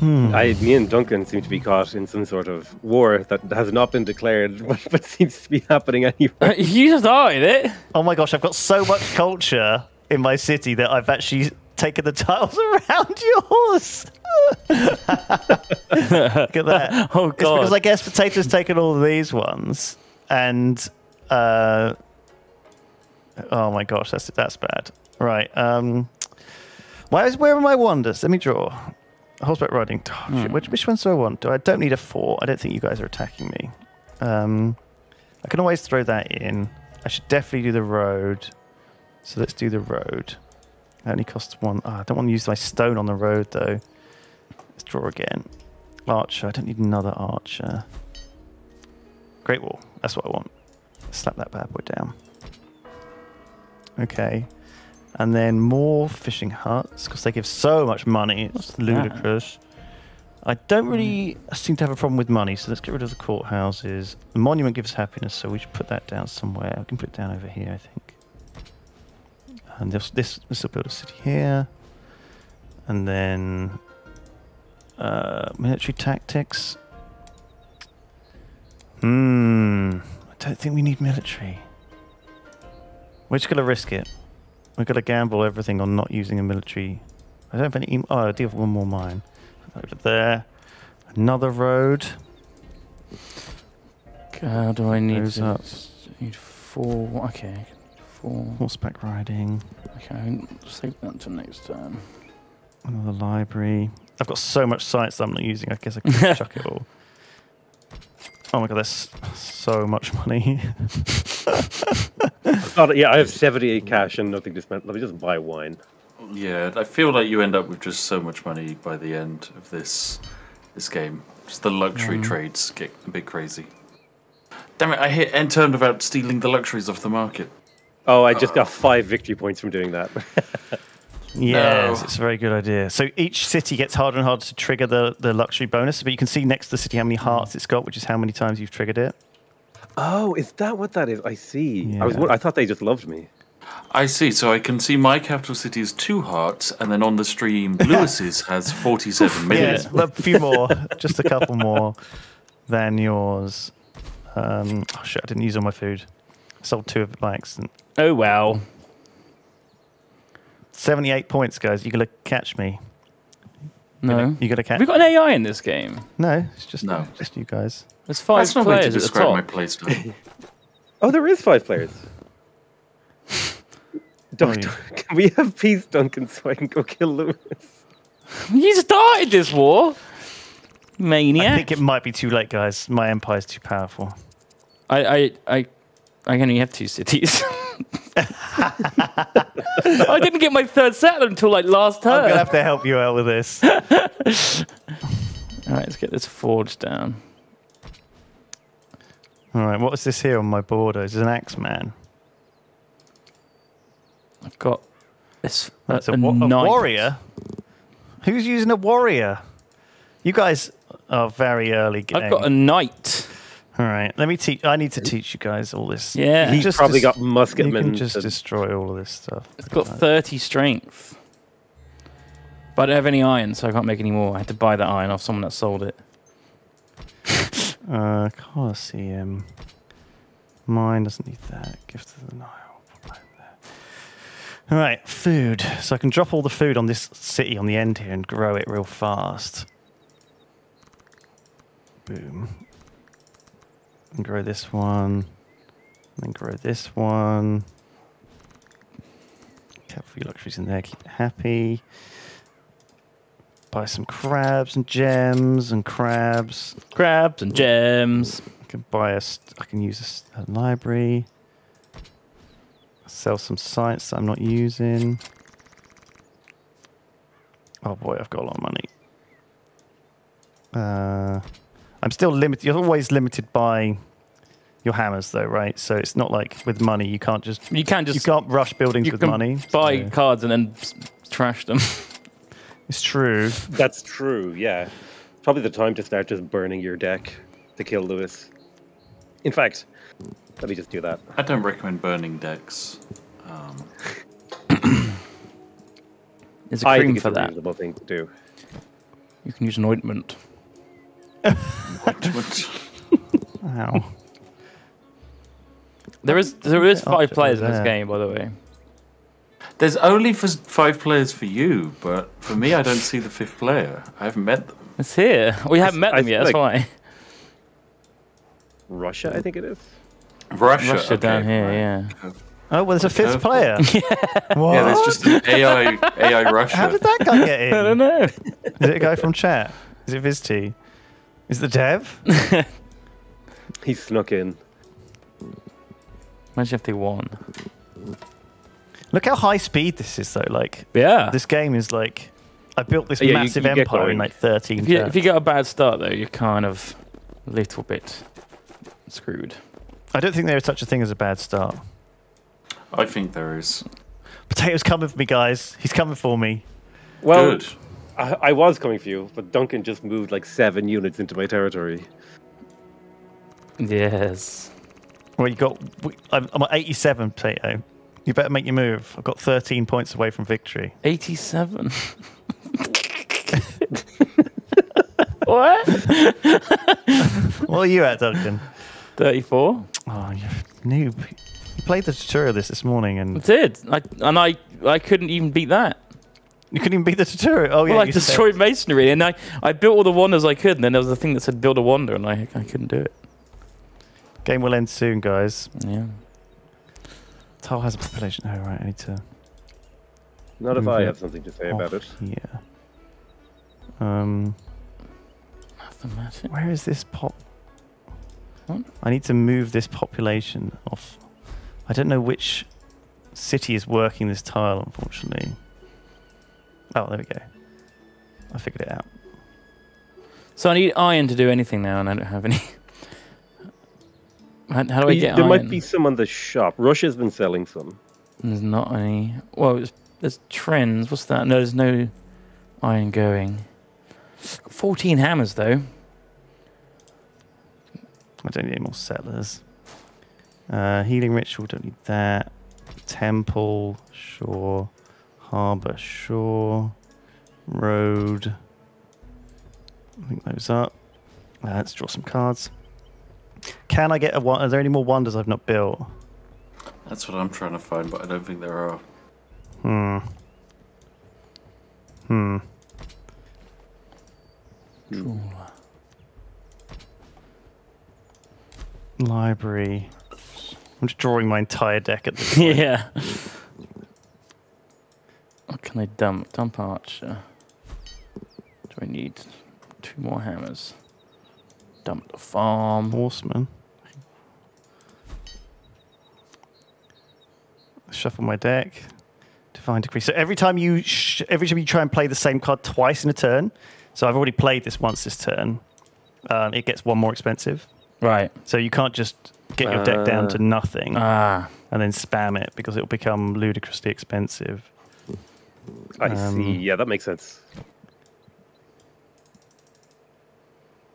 Speaker 4: I, me and Duncan seem to be caught in some sort of war that has not been declared, but, but seems to be happening anyway.
Speaker 1: you just started it.
Speaker 2: Oh my gosh, I've got so much culture in my city that I've actually taken the tiles around yours. Look at that.
Speaker 1: Oh
Speaker 2: It's because. I guess Potato's taken all of these ones, and uh, oh my gosh, that's that's bad. Right. Um, where is where are my wonders? Let me draw. Horseback riding. Oh, shit, which which ones do I want? Do I don't need a four? I don't think you guys are attacking me. Um, I can always throw that in. I should definitely do the road. So let's do the road. It only costs one. Oh, I don't want to use my stone on the road though. Let's draw again. Archer. I don't need another archer. Great Wall. That's what I want. Slap that bad boy down. Okay. And then more fishing huts because they give so much money. It's
Speaker 1: that?
Speaker 2: ludicrous. I don't really seem to have a problem with money, so let's get rid of the courthouses. The monument gives happiness, so we should put that down somewhere. I can put it down over here, I think. And this this this will build a city here. And then uh, military tactics. Hmm. I don't think we need military. We're just gonna risk it. We're gonna gamble everything on not using a military. I don't have any. Oh, I do have one more mine. Over there. Another road.
Speaker 1: How do I need
Speaker 2: Goes
Speaker 1: to-
Speaker 2: up.
Speaker 1: Need four. Okay. Four.
Speaker 2: Horseback riding.
Speaker 1: Okay. I can save that until next time.
Speaker 2: Another library. I've got so much science that I'm not using. I guess I could chuck it all. Oh my god, that's so much money.
Speaker 4: Oh, yeah, I have 78 cash and nothing to spend. Let me just buy wine.
Speaker 3: Yeah, I feel like you end up with just so much money by the end of this this game. Just the luxury mm. trades get a bit crazy. Damn it! I hit end turn without stealing the luxuries off the market.
Speaker 4: Oh, I just got five victory points from doing that.
Speaker 2: yes,
Speaker 3: No.
Speaker 2: it's a very good idea. So each city gets harder and harder to trigger the, the luxury bonus, but you can see next to the city how many hearts it's got, which is how many times you've triggered it.
Speaker 4: oh, is that what that is? I see. I was. I thought they just loved me.
Speaker 3: I see. So I can see my capital city is two hearts, and then on the stream, Lewis's has forty-seven million.
Speaker 2: Yes, a few more, just a couple more than yours. Um, oh shit, I didn't use all my food. I sold two of it by accident.
Speaker 1: Oh wow.
Speaker 2: 78 points, guys. You gonna catch me?
Speaker 1: No.
Speaker 2: You gonna catch?
Speaker 1: Have we got an AI in this game?
Speaker 2: No, it's just
Speaker 3: No.
Speaker 2: just you guys.
Speaker 1: There's five
Speaker 3: That's not a way to
Speaker 1: players at the
Speaker 3: describe my
Speaker 1: top.
Speaker 3: playstyle.
Speaker 4: Oh, there is five players. Dun-
Speaker 2: you-
Speaker 4: can we have peace, Duncan, so I can go kill Lewis?
Speaker 1: You started this war, maniac.
Speaker 2: I think it might be too late, guys. My empire's too powerful.
Speaker 1: I, I, I, I only have two cities. I didn't get my third set until like last
Speaker 2: time.
Speaker 1: I'm
Speaker 2: gonna have to help you out with this.
Speaker 1: All right, let's get this forge down.
Speaker 2: All right, what is this here on my border? Is it an axe man?
Speaker 1: I've got this.
Speaker 2: Uh, That's
Speaker 1: a,
Speaker 2: a, wa- a warrior. Who's using a warrior? You guys are very early game.
Speaker 1: I've got a knight.
Speaker 2: All right, let me teach. I need to teach you guys all this.
Speaker 1: Yeah.
Speaker 2: You
Speaker 4: He's
Speaker 2: just
Speaker 4: probably got musketmen.
Speaker 2: You can just destroy all of this stuff.
Speaker 1: It's got 30 strength. But I don't have any iron, so I can't make any more. I had to buy that iron off someone that sold it.
Speaker 2: Uh, Colosseum. Mine doesn't need that. Gift of the Nile. Put mine there. All right, food. So I can drop all the food on this city on the end here and grow it real fast. Boom. And grow this one. And then grow this one. Have a few luxuries in there. Keep it happy. Buy some crabs and gems and crabs.
Speaker 1: Crabs and gems.
Speaker 2: I can buy a. St- I can use a, a library. Sell some sites that I'm not using. Oh boy, I've got a lot of money. Uh, I'm still limited. You're always limited by your hammers, though, right? So it's not like with money you can't just
Speaker 1: You can't just
Speaker 2: you can't rush buildings
Speaker 1: you
Speaker 2: with
Speaker 1: can
Speaker 2: money.
Speaker 1: buy
Speaker 2: so-
Speaker 1: cards and then trash them.
Speaker 2: It's true.
Speaker 4: That's true. Yeah, probably the time to start just burning your deck. to kill Lewis. In fact, let me just do that.
Speaker 3: I don't recommend burning decks. Um,
Speaker 1: There's a
Speaker 4: I
Speaker 1: cream
Speaker 4: think it's
Speaker 1: for
Speaker 4: a
Speaker 1: that.
Speaker 4: reasonable thing to do.
Speaker 1: You can use an ointment.
Speaker 3: Which-
Speaker 2: Wow.
Speaker 1: There is there is five players in this game, by the way.
Speaker 3: there's only for five players for you, but for me, I don't see the fifth player. I haven't met them.
Speaker 1: It's here. We haven't met
Speaker 4: I
Speaker 1: them yet.
Speaker 4: feel
Speaker 1: That's
Speaker 4: like-
Speaker 1: why.
Speaker 4: Russia, I think it is.
Speaker 3: Russia,
Speaker 1: Russia
Speaker 3: okay,
Speaker 1: down here,
Speaker 3: right.
Speaker 1: yeah.
Speaker 2: Uh, oh, well, there's a fifth player. What?
Speaker 3: Yeah, there's just an AI AI Russia.
Speaker 2: How did that guy get in?
Speaker 1: I don't know.
Speaker 2: Is it a guy from chat? Is it Vizty? Is the dev?
Speaker 4: He snuck in.
Speaker 1: Imagine if they won.
Speaker 2: Look how high speed this is, though. Like,
Speaker 1: Yeah.
Speaker 2: this game is like. I built this
Speaker 4: oh, Yeah,
Speaker 2: massive
Speaker 4: you get
Speaker 2: empire in like 13
Speaker 1: if, you, if you get a bad start, though, you're kind of a little bit screwed.
Speaker 2: I don't think there is such a thing as a bad start.
Speaker 3: I think there is.
Speaker 2: Potato's coming for me, guys. He's coming for me.
Speaker 4: Well,
Speaker 3: Good.
Speaker 4: I, I was coming for you, but Duncan just moved like seven units into my territory.
Speaker 1: Yes.
Speaker 2: Well, you got. I'm, I'm at 87, Potato. You better make your move. I've got 13 points away from victory.
Speaker 1: 87. what?
Speaker 2: What are you at, Duncan?
Speaker 1: 34.
Speaker 2: Oh, you noob. You played the tutorial this this morning
Speaker 1: I
Speaker 2: and
Speaker 1: did. I, and I, I couldn't even beat that.
Speaker 2: You couldn't even beat the tutorial. Oh, yeah.
Speaker 1: well, I
Speaker 2: you said-
Speaker 1: destroyed masonry, and I, I built all the wonders I could, and then there was a thing that said build a wonder, and I, I couldn't do it.
Speaker 2: Game will end soon, guys.
Speaker 1: Yeah.
Speaker 2: Tile has a population. Oh, right. I need to.
Speaker 4: Not if I have something to say about it.
Speaker 2: Yeah. Um,
Speaker 1: Mathematic.
Speaker 2: where is this pop?
Speaker 1: What?
Speaker 2: I need to move this population off. I don't know which city is working this tile, unfortunately. Oh, there we go. I figured it out.
Speaker 1: So I need iron to do anything now, and I don't have any. how, how do I get
Speaker 4: there
Speaker 1: iron?
Speaker 4: might be some on the shop. Russia's been selling some.
Speaker 1: There's not any. Well, it's, there's trends. What's that? No, there's no iron going. 14 hammers, though.
Speaker 2: I don't need any more settlers. Uh, healing ritual, don't need that. Temple, sure. Harbour, sure. Road. I think those up. Uh, let's draw some cards. Can I get a one? Are there any more wonders I've not built?
Speaker 3: That's what I'm trying to find, but I don't think there are.
Speaker 2: Hmm. Hmm. Library. I'm just drawing my entire deck at this point.
Speaker 1: yeah. What can I dump? Dump archer. Do I need two more hammers? Dump the farm.
Speaker 2: Horseman. Shuffle my deck. Divine decree. So every time you sh- every time you try and play the same card twice in a turn. So I've already played this once this turn. Um, it gets one more expensive.
Speaker 1: Right.
Speaker 2: So you can't just get your deck down to
Speaker 4: Ah.
Speaker 2: nothing
Speaker 1: Ah.
Speaker 2: and then spam it because it will become ludicrously expensive.
Speaker 4: I
Speaker 2: Um,
Speaker 4: see. Yeah, that makes sense.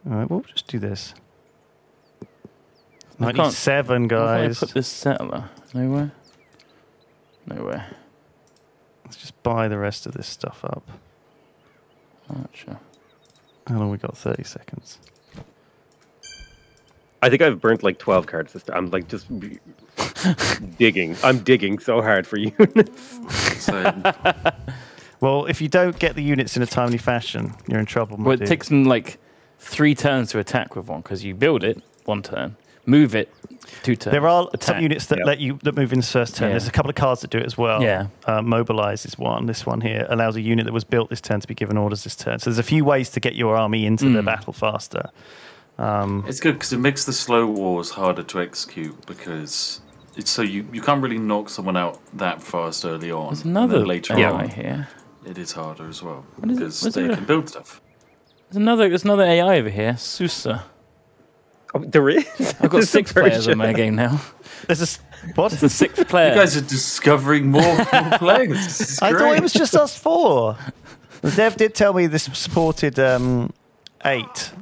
Speaker 2: All right, we'll just do this.
Speaker 1: I can't-
Speaker 2: 97,
Speaker 1: Where do I
Speaker 2: guys.
Speaker 1: put this settler? Nowhere. Nowhere.
Speaker 2: Let's just buy the rest of this stuff up.
Speaker 1: Archer.
Speaker 2: How long we got? 30 seconds.
Speaker 4: I think I've burnt like 12 cards this time. I'm like just digging. I'm digging so hard for units.
Speaker 2: Well, if you don't get the units in a timely fashion, you're in trouble.
Speaker 1: Well, it
Speaker 2: dude.
Speaker 1: takes them like three turns to attack with one because you build it one turn, move it two turns.
Speaker 2: There are some units that
Speaker 4: Yep.
Speaker 2: let you that move in the first turn.
Speaker 1: Yeah.
Speaker 2: There's a couple of cards that do it as well.
Speaker 1: Yeah.
Speaker 2: Uh, Mobilize is one. This one here allows a unit that was built this turn to be given orders this turn. So there's a few ways to get your army into the
Speaker 1: Mm.
Speaker 2: battle faster. Um,
Speaker 3: it's good because it makes the slow wars harder to execute because it's so you, you can't really knock someone out that fast early on.
Speaker 1: There's another
Speaker 3: later
Speaker 1: AI
Speaker 3: on
Speaker 1: here.
Speaker 3: it is harder as well
Speaker 1: What is it-
Speaker 3: because
Speaker 1: what's
Speaker 3: they
Speaker 1: it-
Speaker 3: can build stuff.
Speaker 1: There's another. There's another AI over here. Susa.
Speaker 4: Oh, there is.
Speaker 1: I've got
Speaker 4: There's
Speaker 1: six players on
Speaker 4: Persian.
Speaker 1: my game now.
Speaker 2: there's a what?
Speaker 1: The sixth player.
Speaker 3: You guys are discovering more, more players.
Speaker 2: I thought it was just us four. The dev did tell me this supported um, eight.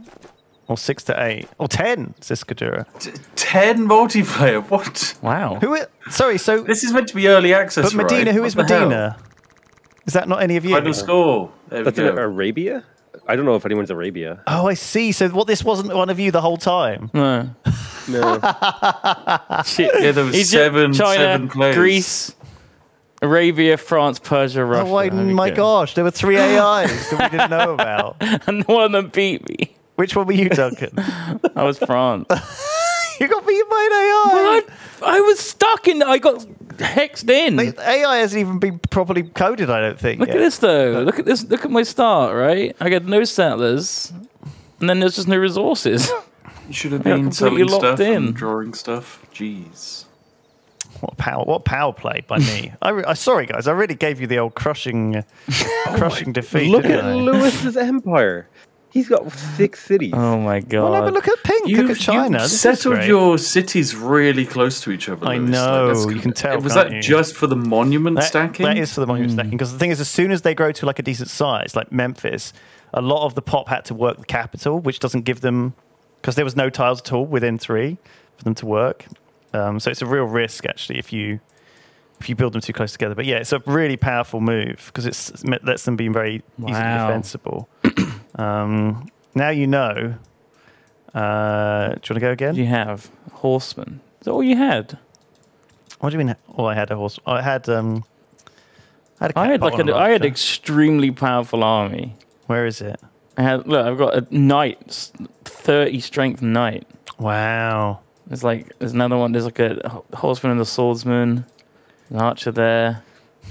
Speaker 2: Or six to eight, or ten. Says Skadura.
Speaker 3: T- Ten multiplayer. What?
Speaker 1: Wow.
Speaker 2: Who? Sorry. So,
Speaker 3: This is meant to be early access.
Speaker 2: but Medina.
Speaker 3: right?
Speaker 2: Who
Speaker 3: What
Speaker 2: is
Speaker 3: the hell?
Speaker 2: Medina? Is that not any of you?
Speaker 3: Final score. There we
Speaker 4: That's in. Arabia. I don't know if anyone's Arabia.
Speaker 2: Oh, I see. So, what? This wasn't one of you the whole time.
Speaker 1: No.
Speaker 4: No.
Speaker 1: Shit.
Speaker 3: Yeah, there was
Speaker 1: Egypt,
Speaker 3: seven-
Speaker 1: China,
Speaker 3: seven players.
Speaker 1: Greece, Arabia, France, Persia, Russia.
Speaker 2: Oh my,
Speaker 1: There we
Speaker 2: my
Speaker 1: go.
Speaker 2: gosh, there were three AIs that we didn't know about.
Speaker 1: And one of them beat me.
Speaker 2: Which one were you, Duncan?
Speaker 1: I was France.
Speaker 2: you got beaten by an AI.
Speaker 1: I, I was stuck in. I got hexed in.
Speaker 2: The AI hasn't even been properly coded, I don't think.
Speaker 1: Look
Speaker 2: yet.
Speaker 1: at this though. Look at this. Look at my start. Right. I got no settlers, and then there's just no resources.
Speaker 3: You should have been
Speaker 1: completely
Speaker 3: selling
Speaker 1: locked
Speaker 3: stuff
Speaker 1: in.
Speaker 3: and drawing stuff. Jeez.
Speaker 2: What power? What power play by me? I, I sorry guys, I really gave you the old crushing, oh crushing defeat.
Speaker 4: Look at
Speaker 2: I?
Speaker 4: Lewis's empire. He's got six cities.
Speaker 1: Oh my god.
Speaker 2: Well, no, but look at Pink. look at China.
Speaker 3: You've settled your cities really close to each other.
Speaker 2: I
Speaker 3: Lewis. Like,
Speaker 2: know,
Speaker 3: that's-
Speaker 2: you can tell,
Speaker 3: Was
Speaker 2: can't
Speaker 3: that
Speaker 2: you?
Speaker 3: just for the monument
Speaker 2: That-
Speaker 3: stacking?
Speaker 2: That is for the monument stacking because the thing is, as soon as they grow to like a decent size, like Memphis, a lot of the pop had to work the capital, which doesn't give them because there was no tiles at all within three for them to work. Um, so it's a real risk actually if you if you build them too close together. But yeah, it's a really powerful move because it lets them be very easily defensible. um, now you know. Uh, do you want to go again?
Speaker 1: you have horsemen. Is that all you had?
Speaker 2: What do you mean? Oh, I had a horse. I had um. I had, a
Speaker 1: I had like a, I had extremely powerful army.
Speaker 2: Where is it?
Speaker 1: I had look. I've got a knight, thirty strength knight.
Speaker 2: Wow.
Speaker 1: There's like there's another one. There's like a horseman and a swordsman. An archer there.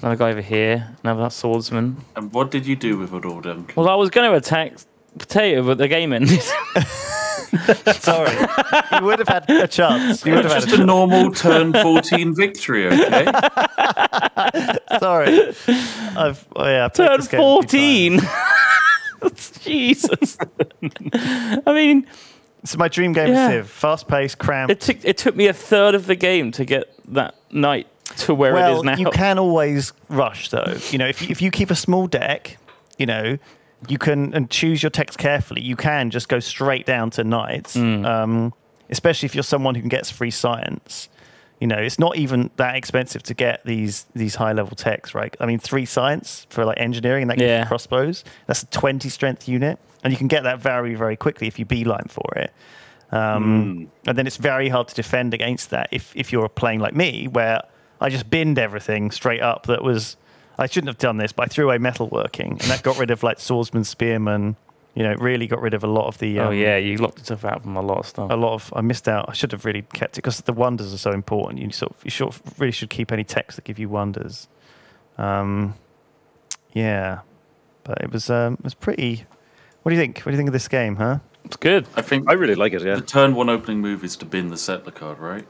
Speaker 1: Another guy over here. Another swordsman.
Speaker 3: and what did you do with it all, Duncan?
Speaker 1: Well, I was going to attack Potato, but the game ended.
Speaker 2: Sorry, you would have had a chance. You would have
Speaker 3: just
Speaker 2: had
Speaker 3: a normal turn 14 victory, okay?
Speaker 2: Sorry, I've oh yeah, I've
Speaker 1: Turn
Speaker 2: this game a few times.
Speaker 1: 14. Jesus. I mean,
Speaker 2: It's my dream game
Speaker 1: Yeah.
Speaker 2: of Civ. Fast paced, cramped.
Speaker 1: it took it took me a third of the game to get that knight to where
Speaker 2: well,
Speaker 1: is now.
Speaker 2: you can always rush though. You know, if you, if you keep a small deck, you know, you can and choose your text carefully. You can just go straight down to knights,
Speaker 1: Hmm.
Speaker 2: um, especially if you're someone who gets free science. You know, it's not even that expensive to get these these high level techs, right? I mean, three science for like engineering and that gives you
Speaker 1: Yeah.
Speaker 2: crossbows. That's a twenty strength unit, and you can get that very very quickly if you beeline for it. Um, And then it's very hard to defend against that if, if you're playing like me, where I just binned everything straight up. That was I shouldn't have done this, but I threw away metalworking, and that got rid of like swordsman, spearman. You know, really got rid of a lot of the.
Speaker 1: oh
Speaker 2: um,
Speaker 1: yeah, you locked yourself out from a lot of stuff.
Speaker 2: a lot of I missed out. I should have really kept it because the wonders are so important. You sort of you sort of really should keep any text that give you wonders. Um, yeah, but it was um, it was pretty. What do you think? What do you think of this game, huh?
Speaker 1: It's good.
Speaker 3: I think
Speaker 4: I really like it. Yeah.
Speaker 3: the turn one opening move is to bin the settler card, right?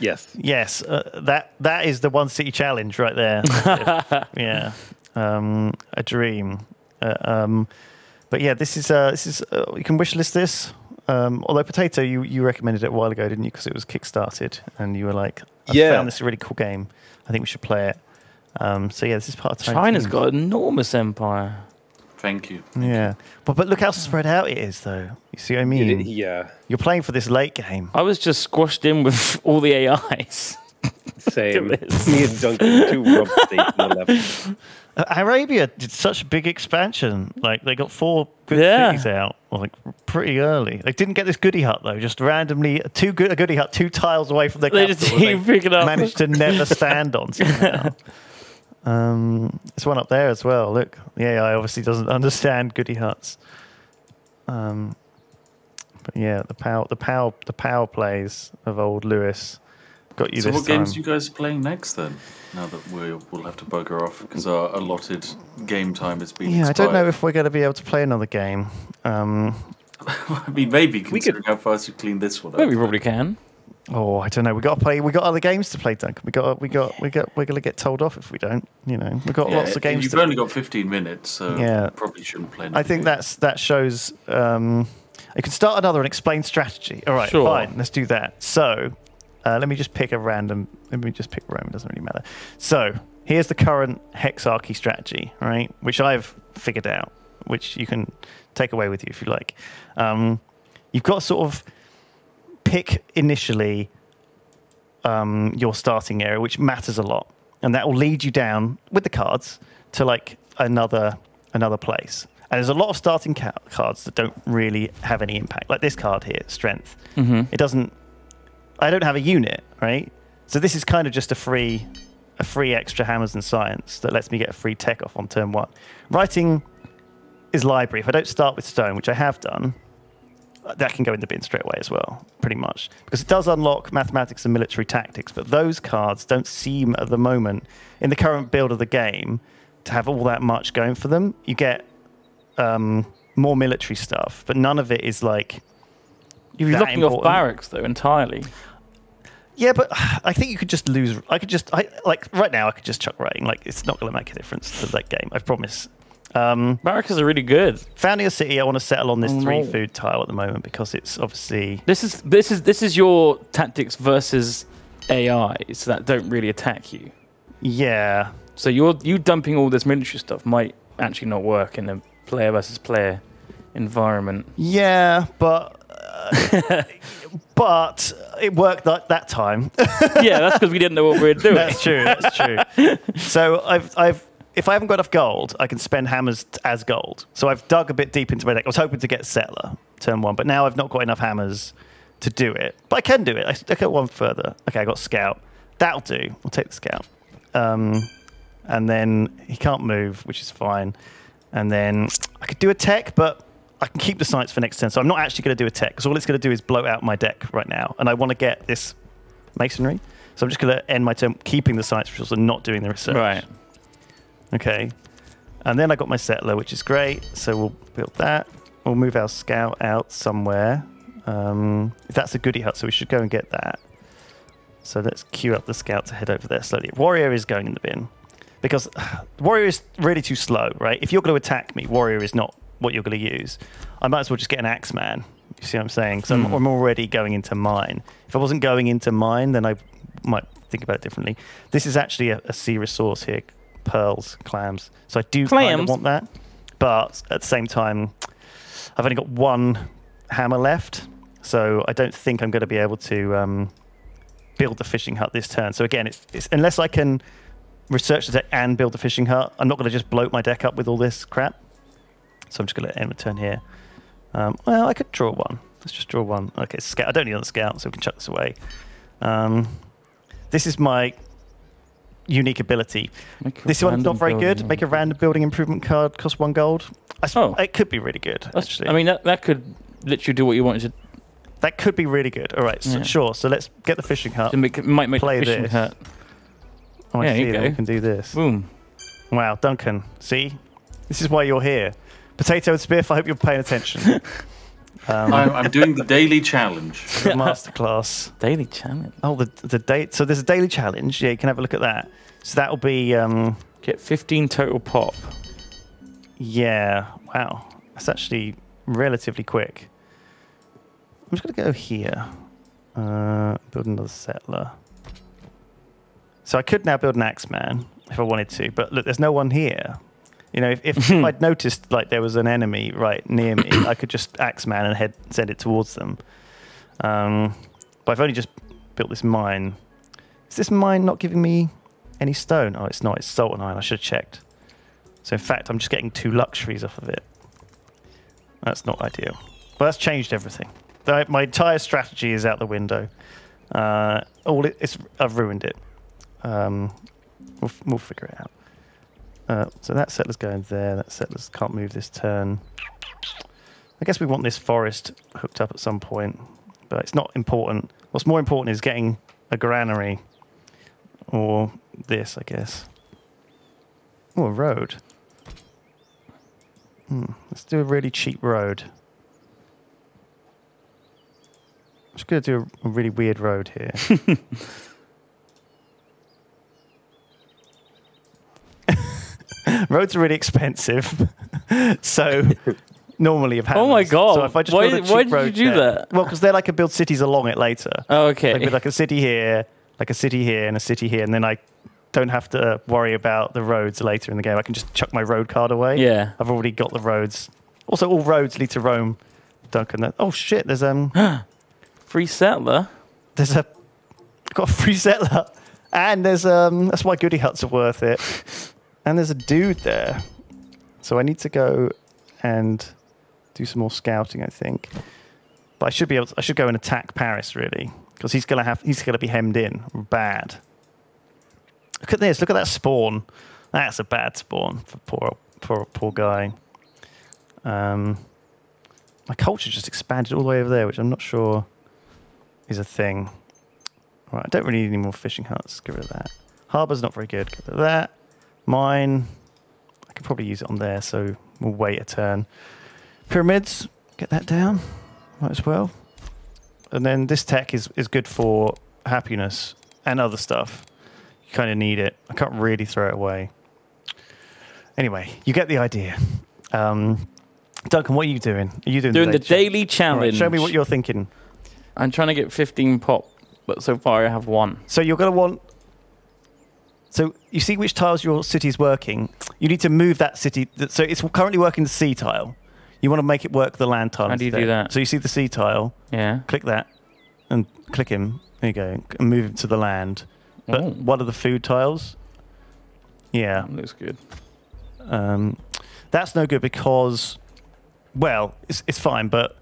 Speaker 4: Yes.
Speaker 2: Yes, uh, that that is the one city challenge right there. yeah, um, a dream. Uh, um, but yeah, this is uh, this is uh, you can wish list this. Um, although potato, you, you recommended it a while ago, didn't you? Because it was kickstarted, and you were like, "I
Speaker 4: Yeah.
Speaker 2: found this a really cool game. I think we should play it." Um, so yeah, this is part of Tiny
Speaker 1: China's
Speaker 2: Toons.
Speaker 1: got an enormous empire.
Speaker 3: Thank you.
Speaker 2: Yeah, but but look how spread out it is, though. You see what I mean?
Speaker 4: Yeah.
Speaker 2: You're playing for this late game.
Speaker 1: I was just squashed in with all the AIs.
Speaker 4: Same.
Speaker 1: Look at this.
Speaker 4: Me and Duncan, two rub state in the left.
Speaker 2: Uh, Arabia did such a big expansion. Like they got four good
Speaker 1: Yeah.
Speaker 2: cities out, like pretty early. They didn't get this goody hut though. Just randomly, two good a goody hut two tiles away from their
Speaker 1: They
Speaker 2: capital.
Speaker 1: just
Speaker 2: that
Speaker 1: keep picking up.
Speaker 2: managed to never stand on somehow. Um, there's one up there as well. Look, the AI obviously doesn't understand goody huts. Um, but yeah, the power, the power, the power plays of old Lewis got you
Speaker 3: So
Speaker 2: this
Speaker 3: what
Speaker 2: time.
Speaker 3: games are you guys playing next then? Now that we we'll have to bugger off because our allotted game time has been.
Speaker 2: yeah, I don't know if we're going to be able to play another game. Um,
Speaker 3: I mean, maybe
Speaker 4: We
Speaker 3: considering how fast you cleaned this one.
Speaker 1: Well, we probably can.
Speaker 2: Oh, I don't know. We got to play. We got other games to play, Duncan. We got. We got. We got. We're gonna get told off if we don't. You know, we've got
Speaker 3: Yeah,
Speaker 2: lots of games.
Speaker 3: You've
Speaker 2: To,
Speaker 3: only got 15 minutes, so
Speaker 2: Yeah.
Speaker 3: probably shouldn't play.
Speaker 2: I think
Speaker 3: game.
Speaker 2: that's that shows. Um, I can start another and explain strategy. All right,
Speaker 1: Sure.
Speaker 2: fine. Let's do that. So, uh, let me just pick a random. Let me just pick Rome. It doesn't really matter. So here's the current hexarchy strategy, right? Which I've figured out, which you can take away with you if you like. Um, you've got sort of pick initially um, your starting area, which matters a lot, and that will lead you down with the cards to like another another place. And there's a lot of starting ca- cards that don't really have any impact, like this card here, strength.
Speaker 1: Mm-hmm.
Speaker 2: It doesn't. I don't have a unit, right? So this is kind of just a free, a free extra hammers and science that lets me get a free tech off on turn one. Writing is library. If I don't start with stone, which I have done, that can go in the bin straight away as well, pretty much, because it does unlock mathematics and military tactics. But those cards don't seem at the moment in the current build of the game to have all that much going for them. You get um, more military stuff, but none of it is like
Speaker 1: You're locking off barracks though entirely.
Speaker 2: Yeah, but I think you could just lose. I could just, I like right now. I could just chuck writing. Like it's not going to make a difference to that game. I promise. Um,
Speaker 1: Barracks are really good.
Speaker 2: founding a city, I want to settle on this three food tile at the moment because it's obviously
Speaker 1: This is this is this is your tactics versus AIs that don't really attack you.
Speaker 2: yeah.
Speaker 1: So you're you dumping all this military stuff might actually not work in a player versus player environment.
Speaker 2: Yeah, but uh, but it worked that, that time.
Speaker 1: yeah, that's because we didn't know what we were doing.
Speaker 2: that's true. That's true. so I've I've if I haven't got enough gold, I can spend hammers as gold. So I've dug a bit deep into my deck. I was hoping to get settler turn one, but now I've not got enough hammers to do it. But I can do it. I stick it one further. Okay, I got scout. That'll do. We'll take the scout. Um, and then he can't move, which is fine. And then I could do a tech, but I can keep the science for next turn. So I'm not actually going to do a tech because all it's going to do is blow out my deck right now. And I want to get this masonry. So I'm just going to end my turn keeping the science results and not doing the research.
Speaker 1: Right.
Speaker 2: Okay. And then I got my settler, which is great. So we'll build that. We'll move our scout out somewhere. Um, that's a goody hut, so we should go and get that. So let's queue up the scout to head over there slowly. Warrior is going in the bin because warrior is really too slow, right? If you're going to attack me, warrior is not what you're going to use. I might as well just get an axe man. You see what I'm saying? So I'm,
Speaker 1: Hmm.
Speaker 2: I'm already going into mine. If I wasn't going into mine, then I might think about it differently. This is actually a, a sea resource here pearls, clams. So I do kind of want that. But at the same time, I've only got one hammer left. So I don't think I'm going to be able to um, build the fishing hut this turn. So again, it's, it's unless I can research the deck and build the fishing hut, I'm not going to just bloat my deck up with all this crap. So I'm just going to end my turn here. Um, well, I could draw one. Let's just draw one. Okay, scout. I don't need another scout, so we can chuck this away. Um, this is my unique ability. This one's not very good. Make a random building improvement card, cost one gold. I s-
Speaker 1: Oh.
Speaker 2: It could be really good,
Speaker 1: That's-
Speaker 2: actually.
Speaker 1: I mean, that, that could literally do what you wanted to
Speaker 2: that could be really good. All right, so,
Speaker 1: Yeah.
Speaker 2: sure. So let's get the fishing hut.
Speaker 1: to make. It might make
Speaker 2: Play
Speaker 1: the fishing
Speaker 2: this.
Speaker 1: hut.
Speaker 2: Oh, I
Speaker 1: Yeah,
Speaker 2: see
Speaker 1: you
Speaker 2: that
Speaker 1: go.
Speaker 2: we can do this.
Speaker 1: Boom.
Speaker 2: Wow, Duncan. See? This is why you're here. Potato and Spiff, I hope you're paying attention. Um,
Speaker 3: I'm, I'm doing the daily challenge.
Speaker 2: masterclass.
Speaker 1: Daily challenge.
Speaker 2: Oh, the the date. So there's a daily challenge. Yeah, you can have a look at that. So that'll be, um,
Speaker 1: Get 15 total pop.
Speaker 2: yeah. Wow, that's actually relatively quick. I'm just gonna go here. Uh, build another settler. So I could now build an Axeman if I wanted to, but look, there's no one here. You know, if, if I'd noticed like there was an enemy right near me, I could just Axeman and head send it towards them. Um, but I've only just built this mine. Is this mine not giving me any stone? Oh, it's not. It's salt and iron. I should have checked. So in fact, I'm just getting two luxuries off of it. That's not ideal. But that's changed everything. My entire strategy is out the window. Uh, all it, it's I've ruined it. Um, we'll, we'll figure it out. Uh, so that settler's going there. That settler's can't move this turn. I guess we want this forest hooked up at some point, but it's not important. What's more important is getting a granary, or this, I guess. Oh, a road. Hmm. Let's do a really cheap road. I'm just going to do a really weird road here. Roads are really expensive, so normally you've had.
Speaker 1: Oh my God.
Speaker 2: So if I just
Speaker 1: Why-
Speaker 2: build a cheap
Speaker 1: why did you
Speaker 2: road
Speaker 1: do
Speaker 2: there-
Speaker 1: that?
Speaker 2: Well, because then I could build cities along it later.
Speaker 1: Oh, okay.
Speaker 2: Like with like a city here, like a city here, and a city here, and then I don't have to worry about the roads later in the game. I can just chuck my road card away.
Speaker 1: yeah.
Speaker 2: I've already got the roads. Also, all roads lead to Rome Duncan. Oh shit! There's um,
Speaker 1: Free settler.
Speaker 2: there's a got a free settler, and there's um, that's why goody huts are worth it. And there's a dude there, so I need to go and do some more scouting. I think, but I should be able. To, I should go and attack Paris really, because he's gonna have. He's gonna be hemmed in bad. Look at this. Look at that spawn. That's a bad spawn for poor, poor, poor guy. Um, my culture just expanded all the way over there, which I'm not sure is a thing. Right, I don't really need any more fishing huts. Get rid of that. Harbour's not very good. Get rid of that. Mine, I could probably use it on there, so we'll wait a turn. Pyramids, get that down. Might as well. And then this tech is, is good for happiness and other stuff. You kind of need it. I can't really throw it away. Anyway, you get the idea. Um, Duncan, what are you doing? Are you doing,
Speaker 1: Doing the
Speaker 2: late cha-
Speaker 1: daily
Speaker 2: All right,
Speaker 1: challenge.
Speaker 2: show me what you're thinking.
Speaker 1: I'm trying to get 15 pop, but so far I have one.
Speaker 2: So you're going to want. So you see which tiles your city is working. You need to move that city. So it's currently working the sea tile. You want to make it work the land tile.
Speaker 1: How do you do that?
Speaker 2: So you see the sea tile.
Speaker 1: Yeah.
Speaker 2: Click that, and click him. There you go. And move him to the land. But
Speaker 1: Oh.
Speaker 2: what are the food tiles? Yeah.
Speaker 1: That looks good.
Speaker 2: Um, that's no good because, well, it's, it's fine, but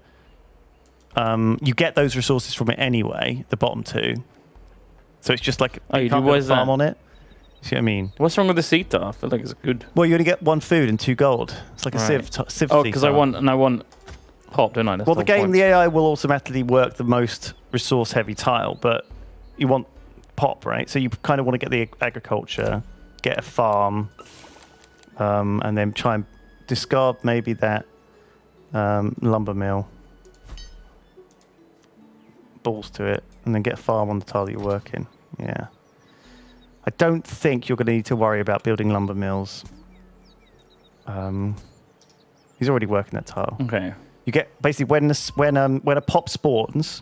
Speaker 2: um, you get those resources from it anyway, the bottom two. So it's just like
Speaker 1: Oh, you do?
Speaker 2: can't
Speaker 1: What
Speaker 2: build
Speaker 1: is
Speaker 2: a farm
Speaker 1: that?
Speaker 2: on it. See what I mean?
Speaker 1: What's wrong with the Sita? I feel like it's good.
Speaker 2: Well, you only get one food and two gold. It's like a
Speaker 1: Right.
Speaker 2: T- civ
Speaker 1: Oh, because I want and I want pop, don't I? That's
Speaker 2: Well, the game,
Speaker 1: point.
Speaker 2: the AI will automatically work the most resource-heavy tile, but you want pop, right? So you kind of want to get the agriculture, get a farm, um, and then try and discard maybe that um, lumber mill, balls to it, and then get a farm on the tile that you're working. Yeah. I don't think you're going to need to worry about building lumber mills. Um, he's already working that tile.
Speaker 1: Okay.
Speaker 2: You get basically when when um when a pop spawns,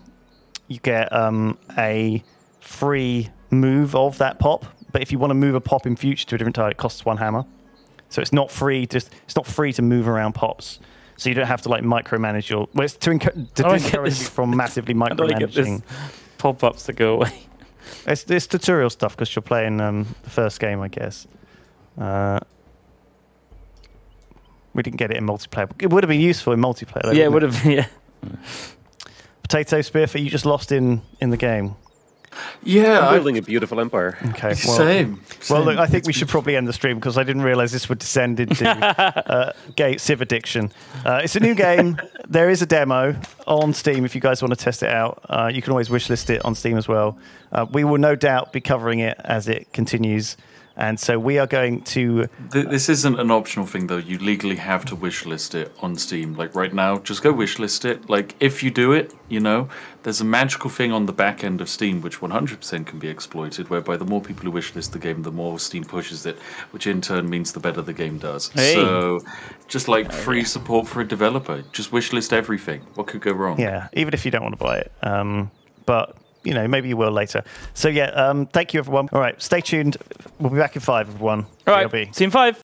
Speaker 2: you get um a free move of that pop. But if you want to move a pop in future to a different tile, it costs one hammer. So it's not free. Just it's not free to move around pops. So you don't have to like micromanage your. Well, it's to, encu- to
Speaker 1: How do I get
Speaker 2: discourage you from massively
Speaker 1: How do I get this
Speaker 2: micromanaging.
Speaker 1: pop-ups to go away?
Speaker 2: It's, it's tutorial stuff because you're playing um, the first game, I guess. Uh, we didn't get it in multiplayer. It would have been useful in multiplayer. Though,
Speaker 1: yeah, it
Speaker 2: wouldn't
Speaker 1: have. Yeah.
Speaker 2: Potato Spiff, you just lost in in the game.
Speaker 3: Yeah,
Speaker 4: I'm
Speaker 3: I,
Speaker 4: building a beautiful empire.
Speaker 2: Okay. Well,
Speaker 3: same.
Speaker 2: well, look, I think
Speaker 3: It's
Speaker 2: we should probably end the stream because I didn't realize this would descend into uh, gay Civ addiction. Uh, it's a new game. there is a demo on Steam if you guys want to test it out. Uh, you can always wishlist it on Steam as well. Uh, we will no doubt be covering it as it continues. And so we are going to.
Speaker 3: This isn't an optional thing though. You legally have to wishlist it on Steam. Like right now, just go wishlist it. Like if you do it, you know, there's a magical thing on the back end of Steam which 100% can be exploited. Whereby the more people who wishlist the game, the more Steam pushes it, which in turn means the better the game does.
Speaker 1: Hey.
Speaker 3: So, just like free support for a developer, just wishlist everything. What could go wrong?
Speaker 2: Yeah, even if you don't want to buy it. Um, but. You know, maybe you will later. So yeah, um, thank you everyone. All right, stay tuned. We'll be back in five, everyone.
Speaker 1: All right.
Speaker 2: BLB.
Speaker 1: See you in five.